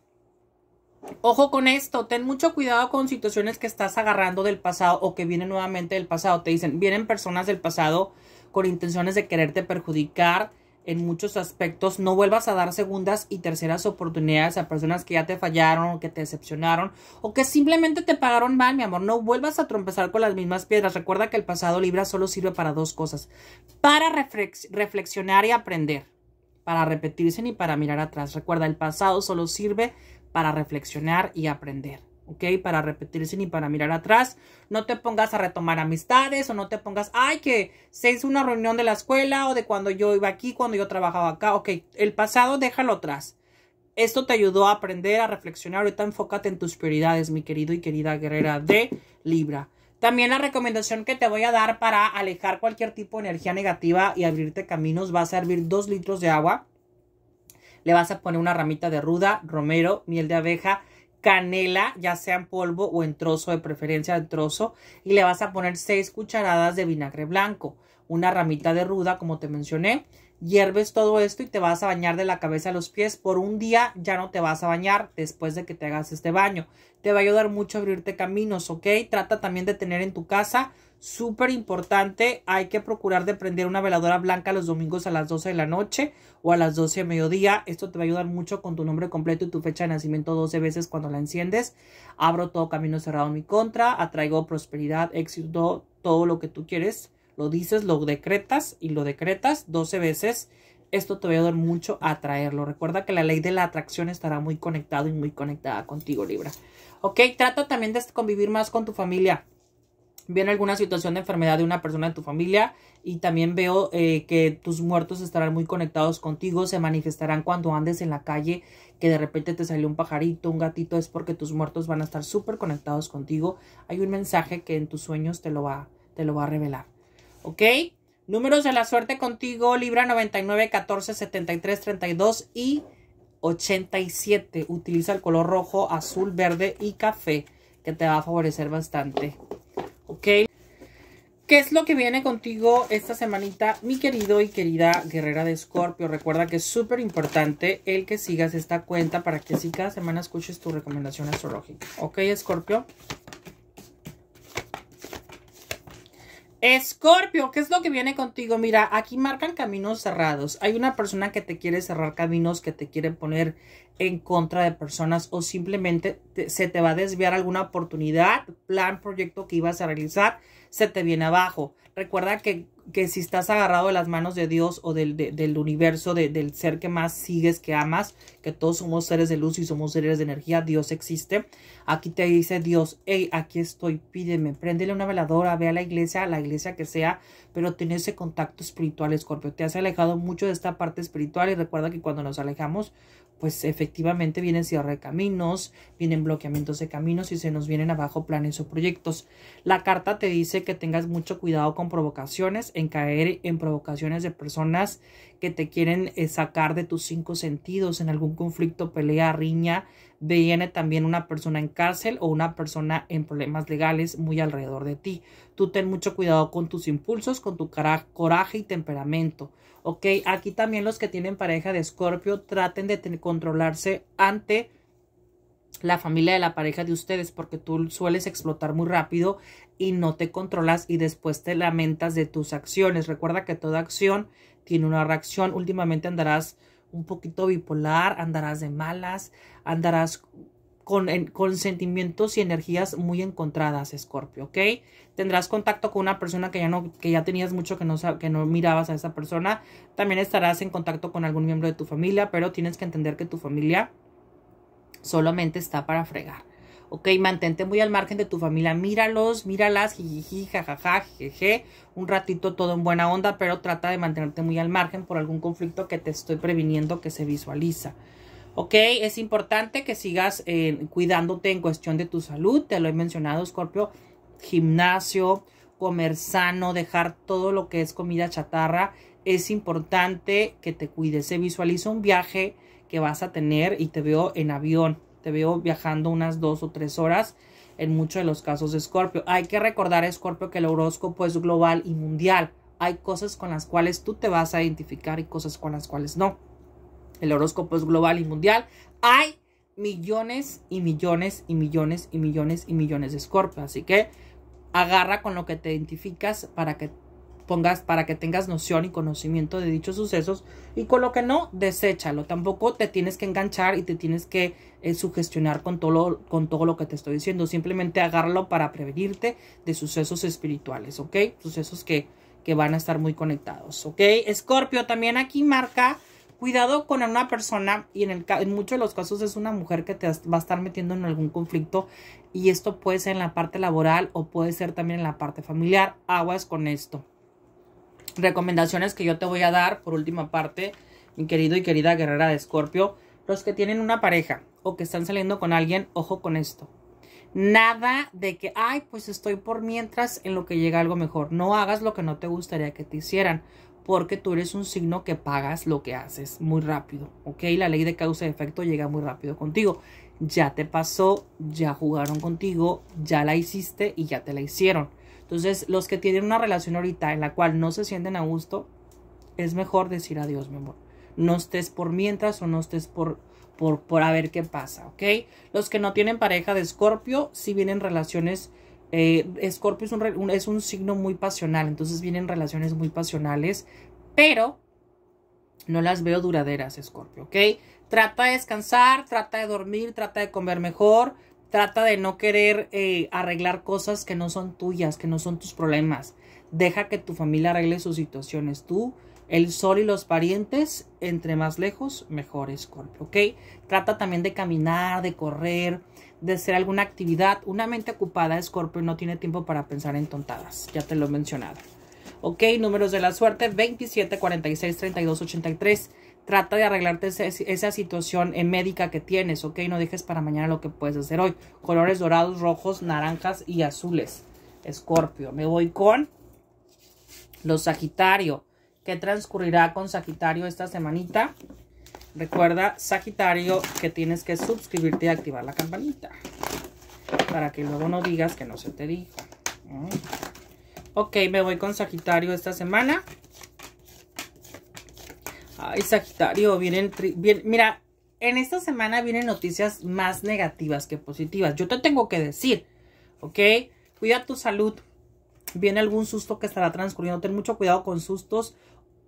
ojo con esto, ten mucho cuidado con situaciones que estás agarrando del pasado o que vienen nuevamente del pasado. Te dicen, vienen personas del pasado con intenciones de quererte perjudicar en muchos aspectos. No vuelvas a dar segundas y terceras oportunidades a personas que ya te fallaron que te decepcionaron o que simplemente te pagaron mal, mi amor. No vuelvas a trompezar con las mismas piedras. Recuerda que el pasado Libra solo sirve para dos cosas. Para reflexionar y aprender para repetirse ni para mirar atrás. Recuerda, el pasado solo sirve para reflexionar y aprender. ¿Ok? Para repetirse ni para mirar atrás. No te pongas a retomar amistades o no te pongas, ay, que se hizo una reunión de la escuela o de cuando yo iba aquí, cuando yo trabajaba acá. Ok, el pasado déjalo atrás. Esto te ayudó a aprender, a reflexionar. Ahorita enfócate en tus prioridades, mi querido y querida guerrera de Libra. También la recomendación que te voy a dar para alejar cualquier tipo de energía negativa y abrirte caminos va a servir dos litros de agua. Le vas a poner una ramita de ruda, romero, miel de abeja, canela, ya sea en polvo o en trozo, de preferencia en trozo. Y le vas a poner seis cucharadas de vinagre blanco, una ramita de ruda, como te mencioné, hierves todo esto y te vas a bañar de la cabeza a los pies. Por un día ya no te vas a bañar después de que te hagas este baño. Te va a ayudar mucho a abrirte caminos, ¿ok? Trata también de tener en tu casa, súper importante, hay que procurar de prender una veladora blanca los domingos a las 12 de la noche o a las 12 de mediodía. Esto te va a ayudar mucho con tu nombre completo y tu fecha de nacimiento 12 veces cuando la enciendes. Abro todo camino cerrado en mi contra, atraigo prosperidad, éxito, todo lo que tú quieres lo dices, lo decretas y lo decretas 12 veces. Esto te va a ayudar mucho a atraerlo. Recuerda que la ley de la atracción estará muy conectado y muy conectada contigo, Libra. Ok, trata también de convivir más con tu familia. Viene alguna situación de enfermedad de una persona de tu familia y también veo eh, que tus muertos estarán muy conectados contigo, se manifestarán cuando andes en la calle, que de repente te salió un pajarito, un gatito, es porque tus muertos van a estar súper conectados contigo. Hay un mensaje que en tus sueños te lo va, te lo va a revelar. ¿ok? Números de la suerte contigo, Libra 99, 14, 73, 32 y 87. Utiliza el color rojo, azul, verde y café, que te va a favorecer bastante, ¿ok? ¿Qué es lo que viene contigo esta semanita, mi querido y querida guerrera de Escorpio? Recuerda que es súper importante el que sigas esta cuenta para que así cada semana escuches tu recomendación astrológica. ¿Ok, Escorpio? Escorpio, ¿qué es lo que viene contigo? Mira, aquí marcan caminos cerrados. Hay una persona que te quiere cerrar caminos, que te quiere poner en contra de personas o simplemente se te va a desviar alguna oportunidad, plan, proyecto que ibas a realizar, se te viene abajo. Recuerda que, que si estás agarrado de las manos de Dios o del, del universo, del ser que más sigues, que amas, que todos somos seres de luz y somos seres de energía, Dios existe. Aquí te dice Dios, hey, aquí estoy, pídeme, préndele una veladora, ve a la iglesia, la iglesia que sea, pero ten ese contacto espiritual, Escorpio. Te has alejado mucho de esta parte espiritual y recuerda que cuando nos alejamos, pues efectivamente vienen cierre de caminos, vienen bloqueamientos de caminos y se nos vienen abajo planes o proyectos. La carta te dice que tengas mucho cuidado con provocaciones, en caer en provocaciones de personas que te quieren eh, sacar de tus cinco sentidos en algún conflicto, pelea, riña. Viene también una persona en cárcel o una persona en problemas legales muy alrededor de ti. Tú ten mucho cuidado con tus impulsos, con tu coraje y temperamento. Ok, aquí también los que tienen pareja de escorpio traten de controlarse ante la familia de la pareja de ustedes porque tú sueles explotar muy rápido y no te controlas y después te lamentas de tus acciones. Recuerda que toda acción tiene una reacción. Últimamente andarás un poquito bipolar, andarás de malas, andarás con, con, sentimientos y energías muy encontradas, Scorpio, ¿ok? Tendrás contacto con una persona que ya no, que ya tenías mucho que no, que no mirabas a esa persona. También estarás en contacto con algún miembro de tu familia, pero tienes que entender que tu familia solamente está para fregar. Ok, mantente muy al margen de tu familia, míralos, míralas, jijiji, jajaja, jeje, un ratito todo en buena onda, pero trata de mantenerte muy al margen por algún conflicto que te estoy previniendo que se visualiza. Ok, es importante que sigas eh, cuidándote en cuestión de tu salud. Te lo he mencionado, Scorpio. Gimnasio, comer sano, dejar todo lo que es comida chatarra. Es importante que te cuides. Se visualiza un viaje que vas a tener y te veo en avión. Te veo viajando unas dos o tres horas en muchos de los casos de Scorpio. Hay que recordar, Scorpio, que el horóscopo es global y mundial. Hay cosas con las cuales tú te vas a identificar y cosas con las cuales no. El horóscopo es global y mundial. Hay millones y millones y millones y millones y millones de Scorpio. Así que agarra con lo que te identificas para que pongas, para que tengas noción y conocimiento de dichos sucesos. Y con lo que no, deséchalo. Tampoco te tienes que enganchar y te tienes que eh, sugestionar con todo, lo, con todo lo que te estoy diciendo. Simplemente agárralo para prevenirte de sucesos espirituales, ¿ok? Sucesos que, que van a estar muy conectados, ¿ok? Escorpio también aquí marca Cuidado con una persona, y en, el, en muchos de los casos es una mujer que te va a estar metiendo en algún conflicto, y esto puede ser en la parte laboral o puede ser también en la parte familiar. Aguas con esto. Recomendaciones que yo te voy a dar, por última parte, mi querido y querida guerrera de Escorpio, los que tienen una pareja o que están saliendo con alguien, ojo con esto. Nada de que, ay, pues estoy por mientras en lo que llega algo mejor. No hagas lo que no te gustaría que te hicieran porque tú eres un signo que pagas lo que haces muy rápido, ¿ok? La ley de causa y efecto llega muy rápido contigo. Ya te pasó, ya jugaron contigo, ya la hiciste y ya te la hicieron. Entonces, los que tienen una relación ahorita en la cual no se sienten a gusto, es mejor decir adiós, mi amor. No estés por mientras o no estés por, por, por a ver qué pasa, ¿ok? Los que no tienen pareja de escorpio, si vienen relaciones eh, Scorpio es un, es un signo muy pasional, entonces vienen relaciones muy pasionales, pero no las veo duraderas, Scorpio, ¿ok? Trata de descansar, trata de dormir, trata de comer mejor, trata de no querer eh, arreglar cosas que no son tuyas, que no son tus problemas. Deja que tu familia arregle sus situaciones. Tú, el sol y los parientes, entre más lejos, mejor, Scorpio, ¿ok? Trata también de caminar, de correr, de hacer alguna actividad. Una mente ocupada, Scorpio, no tiene tiempo para pensar en tontadas. Ya te lo he mencionado. Ok, números de la suerte, 27, 46, 32, 83. Trata de arreglarte esa situación médica que tienes, ok. No dejes para mañana lo que puedes hacer hoy. Colores dorados, rojos, naranjas y azules. Escorpio. Me voy con los Sagitario. ¿Qué transcurrirá con Sagitario esta semanita? Recuerda, Sagitario, que tienes que suscribirte y activar la campanita. Para que luego no digas que no se te dijo. Mm. Ok, me voy con Sagitario esta semana. Ay, Sagitario, vienen... Mira, en esta semana vienen noticias más negativas que positivas. Yo te tengo que decir, ¿ok? Cuida tu salud. Viene algún susto que estará transcurriendo. Ten mucho cuidado con sustos,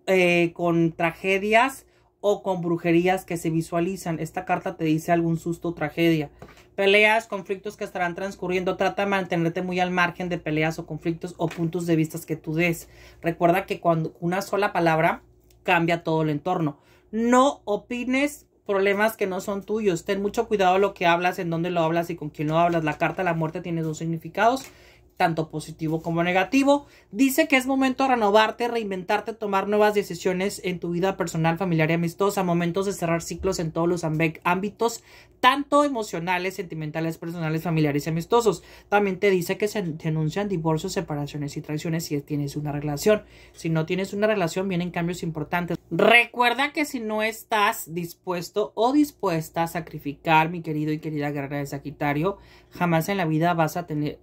eh, con tragedias o con brujerías que se visualizan. Esta carta te dice algún susto o tragedia. Peleas, conflictos que estarán transcurriendo. Trata de mantenerte muy al margen de peleas o conflictos o puntos de vista que tú des. Recuerda que cuando una sola palabra cambia todo el entorno. No opines problemas que no son tuyos. Ten mucho cuidado lo que hablas, en dónde lo hablas y con quién lo hablas. La carta de la muerte tiene dos significados tanto positivo como negativo. Dice que es momento de renovarte, reinventarte, tomar nuevas decisiones en tu vida personal, familiar y amistosa, momentos de cerrar ciclos en todos los ámbitos, tanto emocionales, sentimentales, personales, familiares y amistosos. También te dice que se denuncian divorcios, separaciones y traiciones si tienes una relación. Si no tienes una relación, vienen cambios importantes. Recuerda que si no estás dispuesto o dispuesta a sacrificar, mi querido y querida guerrera de Sagitario, jamás en la vida vas a tener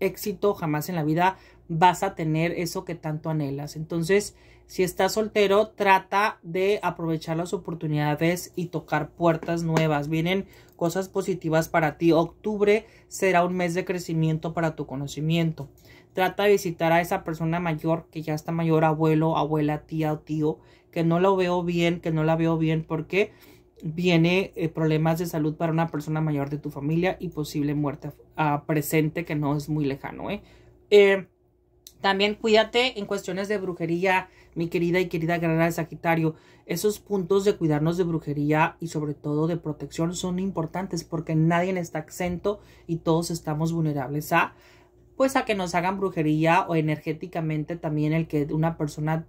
éxito, jamás en la vida vas a tener eso que tanto anhelas. Entonces, si estás soltero, trata de aprovechar las oportunidades y tocar puertas nuevas. Vienen cosas positivas para ti. Octubre será un mes de crecimiento para tu conocimiento. Trata de visitar a esa persona mayor que ya está mayor, abuelo, abuela, tía o tío, que no lo veo bien, que no la veo bien porque viene eh, problemas de salud para una persona mayor de tu familia y posible muerte uh, presente que no es muy lejano. ¿eh? ¿eh? también cuídate en cuestiones de brujería, mi querida y querida guerrera de Sagitario. Esos puntos de cuidarnos de brujería y sobre todo de protección son importantes porque nadie está exento y todos estamos vulnerables a pues a que nos hagan brujería o energéticamente también el que una persona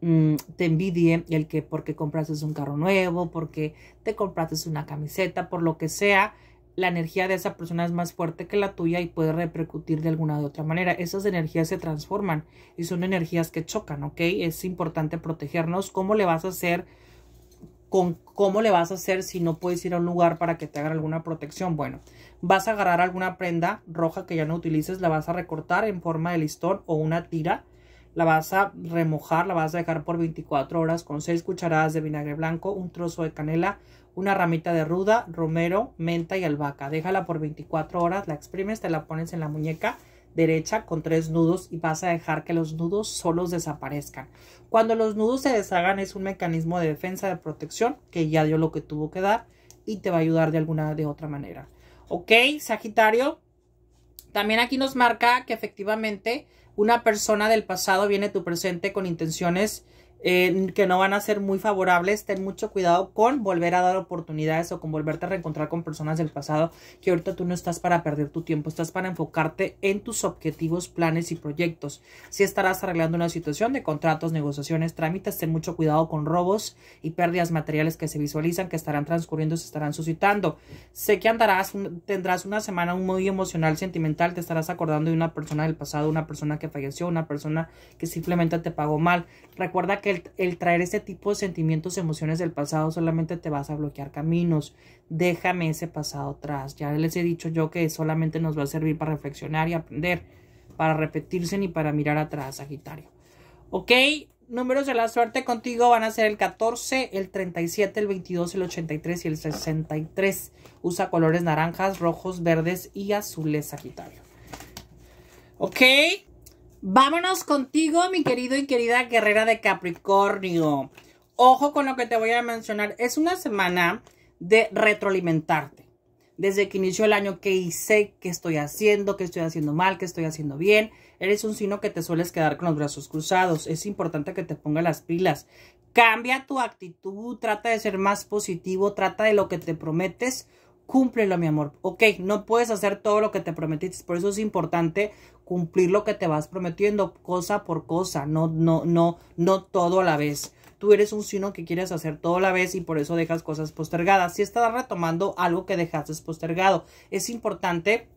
mm, te envidie el que porque compraste un carro nuevo, porque te compraste una camiseta, por lo que sea, la energía de esa persona es más fuerte que la tuya y puede repercutir de alguna de otra manera. Esas energías se transforman y son energías que chocan, ¿ok? Es importante protegernos. ¿Cómo le vas a hacer? Con, ¿Cómo le vas a hacer si no puedes ir a un lugar para que te hagan alguna protección? Bueno, vas a agarrar alguna prenda roja que ya no utilices, la vas a recortar en forma de listón o una tira la vas a remojar, la vas a dejar por 24 horas con 6 cucharadas de vinagre blanco, un trozo de canela, una ramita de ruda, romero, menta y albahaca. Déjala por 24 horas, la exprimes, te la pones en la muñeca derecha con tres nudos y vas a dejar que los nudos solos desaparezcan. Cuando los nudos se deshagan es un mecanismo de defensa de protección que ya dio lo que tuvo que dar y te va a ayudar de alguna de otra manera. Ok, Sagitario. También aquí nos marca que efectivamente una persona del pasado viene a tu presente con intenciones eh, que no van a ser muy favorables, ten mucho cuidado con volver a dar oportunidades o con volverte a reencontrar con personas del pasado que ahorita tú no estás para perder tu tiempo, estás para enfocarte en tus objetivos, planes y proyectos. Si estarás arreglando una situación de contratos, negociaciones, trámites, ten mucho cuidado con robos y pérdidas materiales que se visualizan, que estarán transcurriendo, se estarán suscitando. Sé que andarás, tendrás una semana muy emocional, sentimental, te estarás acordando de una persona del pasado, una persona que falleció, una persona que simplemente te pagó mal. Recuerda que el, traer ese tipo de sentimientos, emociones del pasado solamente te vas a bloquear caminos. Déjame ese pasado atrás. Ya les he dicho yo que solamente nos va a servir para reflexionar y aprender, para repetirse ni para mirar atrás, Sagitario. Ok, números de la suerte contigo van a ser el 14, el 37, el 22, el 83 y el 63. Usa colores naranjas, rojos, verdes y azules, Sagitario. Ok, Vámonos contigo, mi querido y querida guerrera de Capricornio. Ojo con lo que te voy a mencionar. Es una semana de retroalimentarte. Desde que inició el año, ¿qué hice? ¿Qué estoy haciendo? ¿Qué estoy haciendo mal? ¿Qué estoy haciendo bien? Eres un signo que te sueles quedar con los brazos cruzados. Es importante que te ponga las pilas. Cambia tu actitud, trata de ser más positivo, trata de lo que te prometes cúmplelo, mi amor. Ok, no puedes hacer todo lo que te prometiste, por eso es importante cumplir lo que te vas prometiendo, cosa por cosa, no, no, no, no todo a la vez. Tú eres un sino que quieres hacer todo a la vez y por eso dejas cosas postergadas. Si estás retomando algo que dejaste postergado, es importante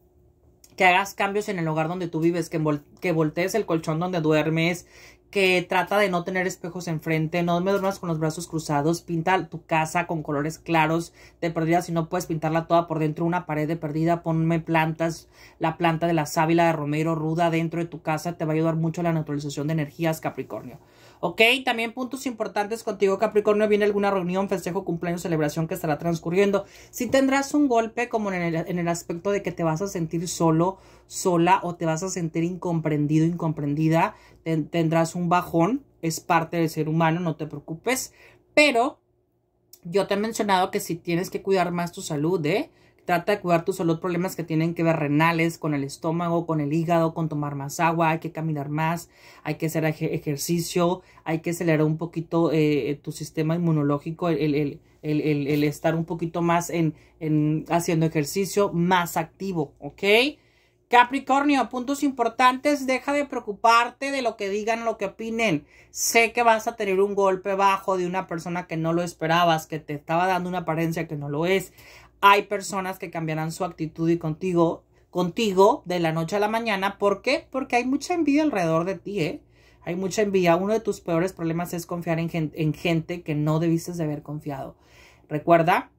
que hagas cambios en el hogar donde tú vives, que, que voltees el colchón donde duermes, que trata de no tener espejos enfrente, no me duermas con los brazos cruzados, pinta tu casa con colores claros de perdida, si no puedes pintarla toda por dentro, una pared de perdida, ponme plantas, la planta de la sábila de romero ruda dentro de tu casa, te va a ayudar mucho a la neutralización de energías, Capricornio. Ok, también puntos importantes contigo, Capricornio. Viene alguna reunión, festejo, cumpleaños, celebración que estará transcurriendo. Si tendrás un golpe como en el, en el aspecto de que te vas a sentir solo, sola o te vas a sentir incomprendido, incomprendida, tendrás un bajón. Es parte del ser humano, no te preocupes. Pero yo te he mencionado que si tienes que cuidar más tu salud, ¿eh? Trata de cuidar tu salud, problemas que tienen que ver renales, con el estómago, con el hígado, con tomar más agua, hay que caminar más, hay que hacer ejercicio, hay que acelerar un poquito eh, tu sistema inmunológico, el, el, el, estar un poquito más en, en haciendo ejercicio, más activo, ¿ok? Capricornio, puntos importantes, deja de preocuparte de lo que digan, lo que opinen. Sé que vas a tener un golpe bajo de una persona que no lo esperabas, que te estaba dando una apariencia que no lo es. Hay personas que cambiarán su actitud y contigo, contigo de la noche a la mañana. ¿Por qué? Porque hay mucha envidia alrededor de ti, ¿eh? Hay mucha envidia. Uno de tus peores problemas es confiar en gente, en gente que no debiste de haber confiado. Recuerda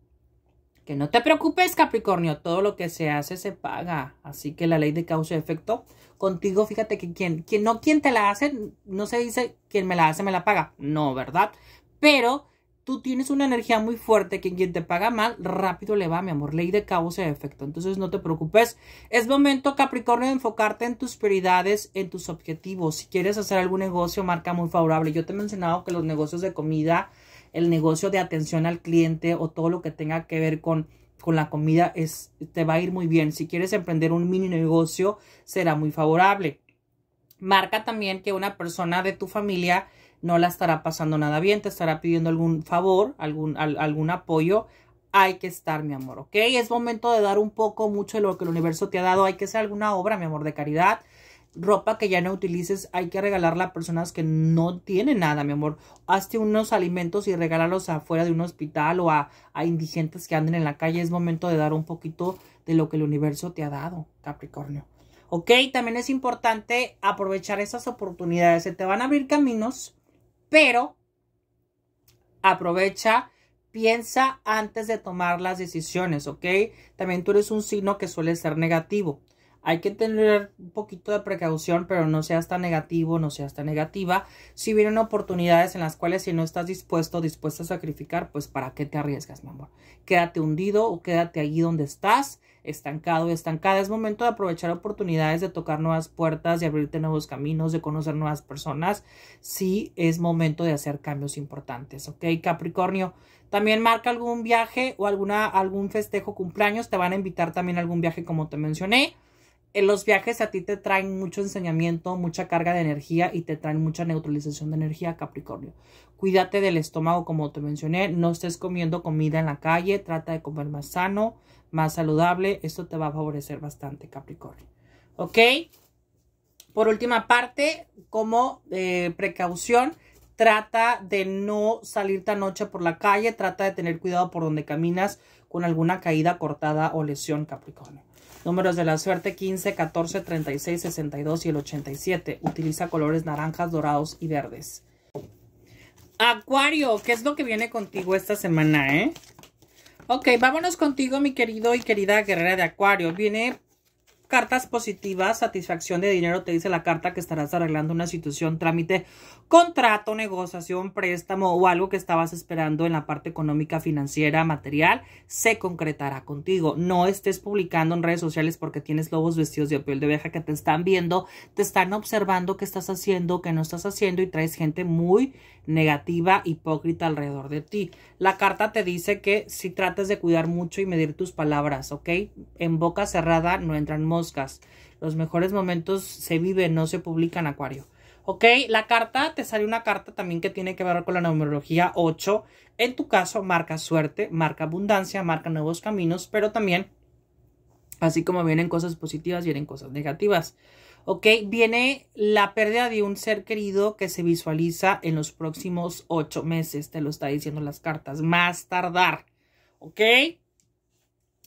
que no te preocupes, Capricornio. Todo lo que se hace se paga. Así que la ley de causa y efecto contigo, fíjate que quien, quien no quien te la hace, no se dice quien me la hace me la paga. No, ¿verdad? Pero tú tienes una energía muy fuerte que quien te paga mal, rápido le va, mi amor. Ley de causa y efecto. Entonces no te preocupes. Es momento, Capricornio, de enfocarte en tus prioridades, en tus objetivos. Si quieres hacer algún negocio, marca muy favorable. Yo te he mencionado que los negocios de comida, el negocio de atención al cliente o todo lo que tenga que ver con con la comida es, te va a ir muy bien. Si quieres emprender un mini negocio, será muy favorable. Marca también que una persona de tu familia no la estará pasando nada bien, te estará pidiendo algún favor, algún, algún apoyo. Hay que estar, mi amor, ¿ok? Es momento de dar un poco, mucho de lo que el universo te ha dado. Hay que hacer alguna obra, mi amor, de caridad. Ropa que ya no utilices hay que regalarla a personas que no tienen nada, mi amor. Hazte unos alimentos y regálalos afuera de un hospital o a, a indigentes que anden en la calle. Es momento de dar un poquito de lo que el universo te ha dado, Capricornio. Ok, también es importante aprovechar esas oportunidades. Se te van a abrir caminos, pero aprovecha, piensa antes de tomar las decisiones, ¿ok? También tú eres un signo que suele ser negativo. Hay que tener un poquito de precaución, pero no seas tan negativo, no seas tan negativa. Si vienen oportunidades en las cuales si no estás dispuesto o dispuesta a sacrificar, pues ¿para qué te arriesgas, mi amor? Quédate hundido o quédate allí donde estás, estancado, estancada. Es momento de aprovechar oportunidades, de tocar nuevas puertas, de abrirte nuevos caminos, de conocer nuevas personas. Sí, es momento de hacer cambios importantes, ¿ok? Capricornio, también marca algún viaje o alguna, algún festejo cumpleaños. Te van a invitar también a algún viaje como te mencioné en los viajes a ti te traen mucho enseñamiento, mucha carga de energía y te traen mucha neutralización de energía, Capricornio. Cuídate del estómago, como te mencioné. No estés comiendo comida en la calle. Trata de comer más sano, más saludable. Esto te va a favorecer bastante, Capricornio. ¿Ok? Por última parte, como eh, precaución, trata de no salir tan noche por la calle. Trata de tener cuidado por donde caminas con alguna caída cortada o lesión, Capricornio. Números de la suerte 15, 14, 36, 62 y el 87. Utiliza colores naranjas, dorados y verdes. Acuario, ¿qué es lo que viene contigo esta semana, eh? Ok, vámonos contigo, mi querido y querida guerrera de Acuario. Viene cartas positivas, satisfacción de dinero, te dice la carta que estarás arreglando una situación, trámite, contrato, negociación, préstamo o algo que estabas esperando en la parte económica, financiera, material, se concretará contigo. No estés publicando en redes sociales porque tienes lobos vestidos de piel de oveja que te están viendo, te están observando qué estás haciendo, qué no estás haciendo y traes gente muy negativa, hipócrita alrededor de ti. La carta te dice que si tratas de cuidar mucho y medir tus palabras, ¿ok? En boca cerrada no entran moscas. Los mejores momentos se viven, no se publican, Acuario. ¿Ok? La carta, te sale una carta también que tiene que ver con la numerología 8. En tu caso, marca suerte, marca abundancia, marca nuevos caminos, pero también, así como vienen cosas positivas, vienen cosas negativas. ¿Ok? Viene la pérdida de un ser querido que se visualiza en los próximos ocho meses, te lo está diciendo las cartas, más tardar, ¿ok?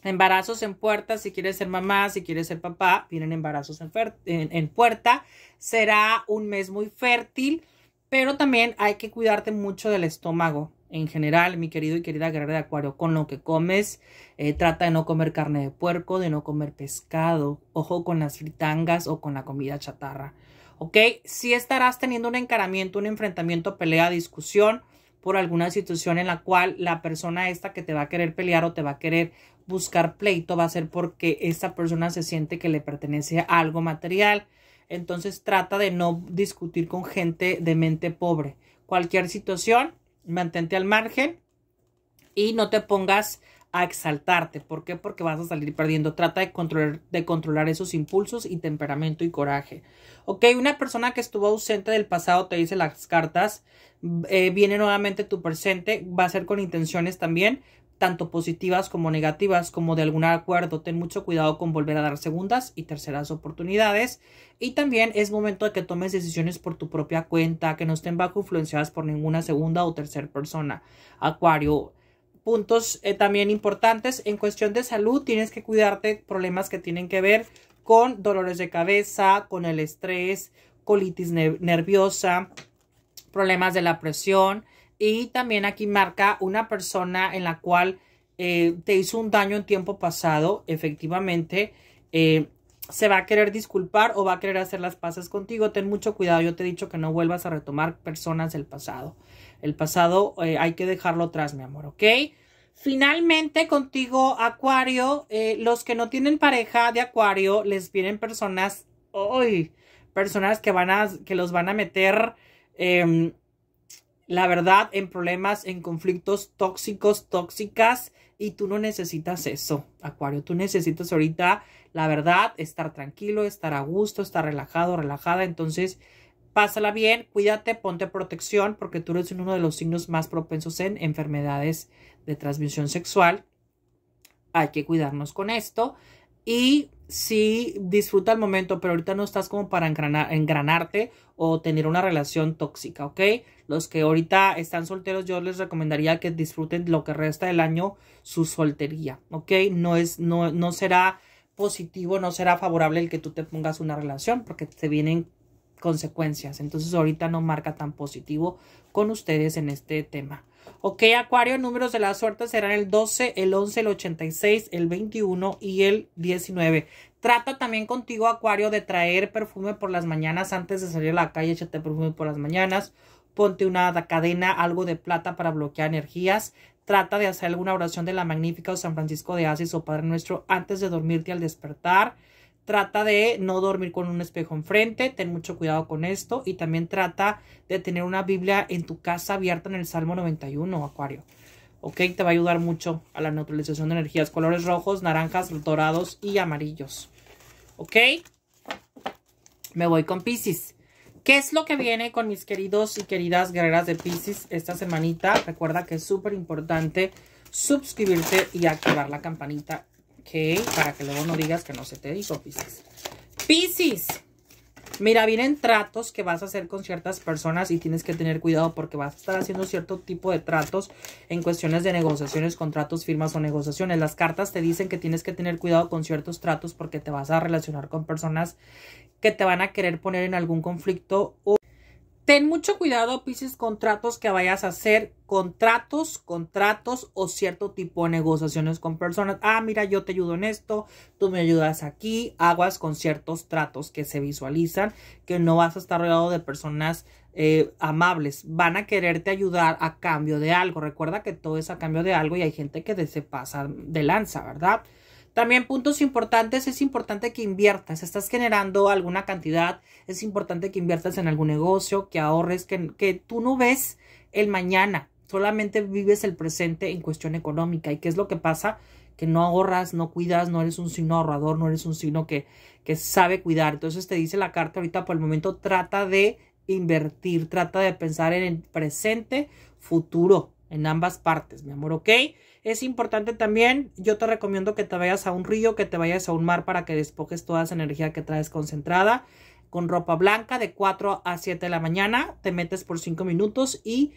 Embarazos en puerta, si quieres ser mamá, si quieres ser papá, vienen embarazos en, en puerta, será un mes muy fértil, pero también hay que cuidarte mucho del estómago, en general, mi querido y querida guerrera de Acuario, con lo que comes, eh, trata de no comer carne de puerco, de no comer pescado, ojo con las fritangas o con la comida chatarra. ¿Ok? Si estarás teniendo un encaramiento, un enfrentamiento, pelea, discusión por alguna situación en la cual la persona esta que te va a querer pelear o te va a querer buscar pleito va a ser porque esta persona se siente que le pertenece a algo material. Entonces trata de no discutir con gente de mente pobre. Cualquier situación, mantente al margen y no te pongas a exaltarte. ¿Por qué? Porque vas a salir perdiendo. Trata de controlar, de controlar esos impulsos y temperamento y coraje. Ok, una persona que estuvo ausente del pasado te dice las cartas, eh, viene nuevamente tu presente, va a ser con intenciones también, tanto positivas como negativas, como de algún acuerdo. Ten mucho cuidado con volver a dar segundas y terceras oportunidades. Y también es momento de que tomes decisiones por tu propia cuenta, que no estén bajo influenciadas por ninguna segunda o tercera persona. Acuario. Puntos eh, también importantes en cuestión de salud, tienes que cuidarte problemas que tienen que ver con dolores de cabeza, con el estrés, colitis nerviosa, problemas de la presión, y también aquí marca una persona en la cual eh, te hizo un daño en tiempo pasado, efectivamente, eh, se va a querer disculpar o va a querer hacer las paces contigo. Ten mucho cuidado, yo te he dicho que no vuelvas a retomar personas del pasado. El pasado eh, hay que dejarlo atrás, mi amor, ¿ok? Finalmente, contigo, Acuario, los que no tienen pareja de Acuario, les vienen personas, uy, personas que van a, que los van a meter, em, la verdad, en problemas, en conflictos tóxicos, tóxicas, y tú no necesitas eso, Acuario. Tú necesitas ahorita, la verdad, estar tranquilo, estar a gusto, estar relajado, relajada. Entonces, pásala bien, cuídate, ponte protección, porque tú eres uno de los signos más propensos en enfermedades de transmisión sexual. Hay que cuidarnos con esto. y sí disfruta el momento, pero ahorita no estás como para engranarte o tener una relación tóxica, ¿ok? Los que ahorita están solteros, yo les recomendaría que disfruten lo que resta del año su soltería, ¿ok? No es, no, no será positivo, no será favorable el que tú te pongas una relación porque te vienen consecuencias. Entonces ahorita no marca tan positivo con ustedes en este tema. Ok, Acuario, números de la suerte serán el 12, el 11, el 86, el 21 y el 19. Trata también contigo, Acuario, de traer perfume por las mañanas antes de salir a la calle. Échate perfume por las mañanas. Ponte una cadena, algo de plata para bloquear energías. Trata de hacer alguna oración de la Magnífica o San Francisco de Asís o Padre Nuestro antes de dormirte al despertar. Trata de no dormir con un espejo enfrente, ten mucho cuidado con esto y también trata de tener una Biblia en tu casa abierta en el Salmo 91, Acuario. Ok, te va a ayudar mucho a la neutralización de energías, colores rojos, naranjas, dorados y amarillos. Ok, me voy con Pisces. ¿Qué es lo que viene con mis queridos y queridas guerreras de Pisces esta semanita? Recuerda que es súper importante suscribirte y activar la campanita Ok, para que luego no digas que no se te dijo, Pisces. Pisces. Mira, vienen tratos que vas a hacer con ciertas personas y tienes que tener cuidado porque vas a estar haciendo cierto tipo de tratos en cuestiones de negociaciones, contratos, firmas o negociaciones. Las cartas te dicen que tienes que tener cuidado con ciertos tratos porque te vas a relacionar con personas que te van a querer poner en algún conflicto o Ten mucho cuidado, Pisces, contratos que vayas a hacer, contratos, contratos o cierto tipo de negociaciones con personas. Ah, mira, yo te ayudo en esto, tú me ayudas aquí, aguas con ciertos tratos que se visualizan, que no vas a estar rodeado de personas eh, amables. Van a quererte ayudar a cambio de algo. Recuerda que todo es a cambio de algo y hay gente que se pasa de lanza, ¿verdad? También puntos importantes, es importante que inviertas, estás generando alguna cantidad, es importante que inviertas en algún negocio, que ahorres, que, que tú no ves el mañana, solamente vives el presente en cuestión económica. ¿Y qué es lo que pasa? Que no ahorras, no cuidas, no eres un signo ahorrador, no eres un signo que, que sabe cuidar. Entonces te dice la carta ahorita por el momento, trata de invertir, trata de pensar en el presente, futuro, en ambas partes, mi amor, ¿ok? Es importante también, yo te recomiendo que te vayas a un río, que te vayas a un mar para que despojes toda esa energía que traes concentrada. Con ropa blanca de 4 a 7 de la mañana, te metes por 5 minutos y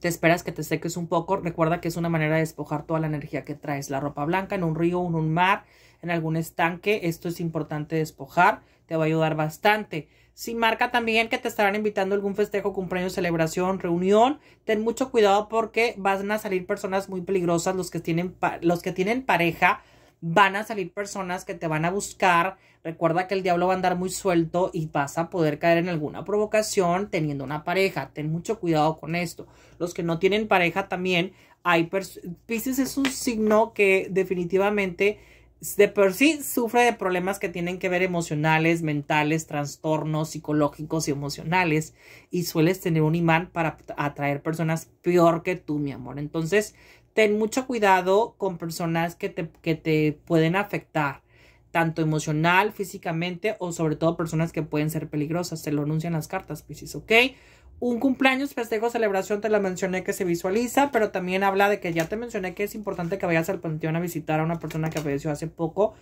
te esperas que te seques un poco. Recuerda que es una manera de despojar toda la energía que traes. La ropa blanca en un río, en un mar, en algún estanque. Esto es importante despojar. Te va a ayudar bastante. Si marca también que te estarán invitando a algún festejo, cumpleaños, celebración, reunión, ten mucho cuidado porque van a salir personas muy peligrosas, los que tienen, los que tienen pareja, van a salir personas que te van a buscar. Recuerda que el diablo va a andar muy suelto y vas a poder caer en alguna provocación teniendo una pareja. Ten mucho cuidado con esto. Los que no tienen pareja también, hay Pisces es un signo que definitivamente de por sí sufre de problemas que tienen que ver emocionales, mentales, trastornos psicológicos y emocionales y sueles tener un imán para atraer personas peor que tú, mi amor. Entonces, ten mucho cuidado con personas que te, que te pueden afectar, tanto emocional, físicamente o sobre todo personas que pueden ser peligrosas. Se lo anuncian las cartas, Pisces, ¿ok? Un cumpleaños, festejo, celebración, te la mencioné que se visualiza, pero también habla de que ya te mencioné que es importante que vayas al panteón a visitar a una persona que falleció hace poco.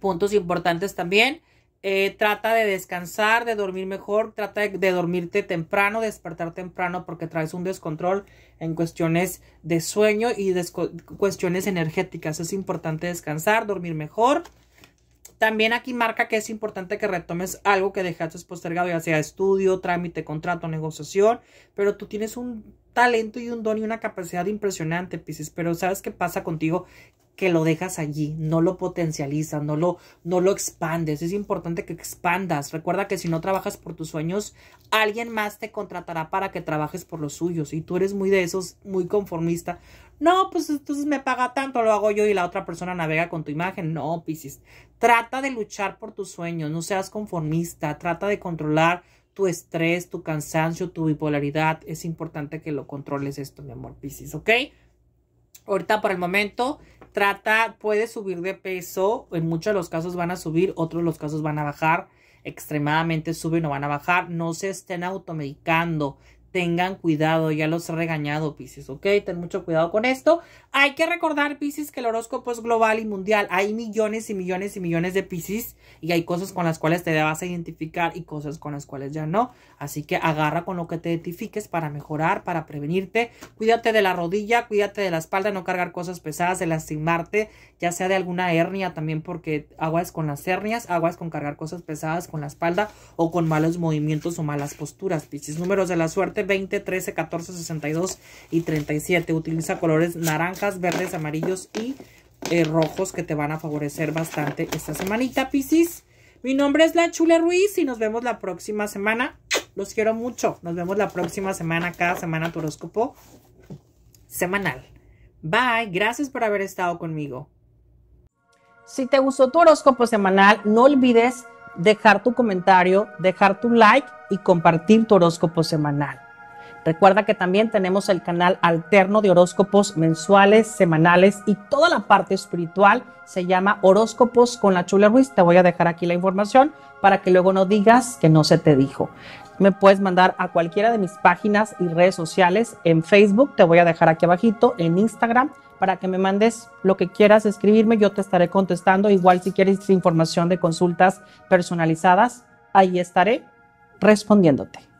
Puntos importantes también. Eh, trata de descansar, de dormir mejor, trata de, dormirte temprano, despertar temprano porque traes un descontrol en cuestiones de sueño y de cuestiones energéticas. Es importante descansar, dormir mejor. También aquí marca que es importante que retomes algo que dejaste postergado, ya sea estudio, trámite, contrato, negociación, pero tú tienes un talento y un don y una capacidad impresionante, Pisces, pero ¿sabes qué pasa contigo? Que lo dejas allí, no lo potencializas, no lo, no lo expandes. Es importante que expandas. Recuerda que si no trabajas por tus sueños, alguien más te contratará para que trabajes por los suyos. Y tú eres muy de esos, muy conformista. No, pues entonces me paga tanto, lo hago yo y la otra persona navega con tu imagen. No, Piscis. Trata de luchar por tus sueños, no seas conformista, trata de controlar tu estrés, tu cansancio, tu bipolaridad. Es importante que lo controles esto, mi amor Piscis, ¿ok? Ahorita por el momento trata, puede subir de peso, en muchos de los casos van a subir, otros de los casos van a bajar, extremadamente suben o van a bajar, no se estén automedicando, tengan cuidado, ya los he regañado, Pisces, ¿ok? Ten mucho cuidado con esto. Hay que recordar, Pisces, que el horóscopo es global y mundial. Hay millones y millones y millones de Pisces y hay cosas con las cuales te vas a identificar y cosas con las cuales ya no. Así que agarra con lo que te identifiques para mejorar, para prevenirte. Cuídate de la rodilla, cuídate de la espalda, no cargar cosas pesadas, de lastimarte, ya sea de alguna hernia también, porque aguas con las hernias, aguas con cargar cosas pesadas con la espalda o con malos movimientos o malas posturas, Pisces. Números de la suerte 20, 13, 14, 62 y 37. Utiliza colores naranjas, verdes, amarillos y eh, rojos que te van a favorecer bastante esta semanita, Piscis. Mi nombre es La Chula Ruiz y nos vemos la próxima semana. Los quiero mucho. Nos vemos la próxima semana, cada semana tu horóscopo semanal. Bye. Gracias por haber estado conmigo. Si te gustó tu horóscopo semanal, no olvides dejar tu comentario, dejar tu like y compartir tu horóscopo semanal. Recuerda que también tenemos el canal alterno de horóscopos mensuales, semanales y toda la parte espiritual se llama Horóscopos con la Chula Ruiz. Te voy a dejar aquí la información para que luego no digas que no se te dijo. Me puedes mandar a cualquiera de mis páginas y redes sociales en Facebook, te voy a dejar aquí abajito, en Instagram, para que me mandes lo que quieras escribirme, yo te estaré contestando. Igual si quieres información de consultas personalizadas, ahí estaré respondiéndote.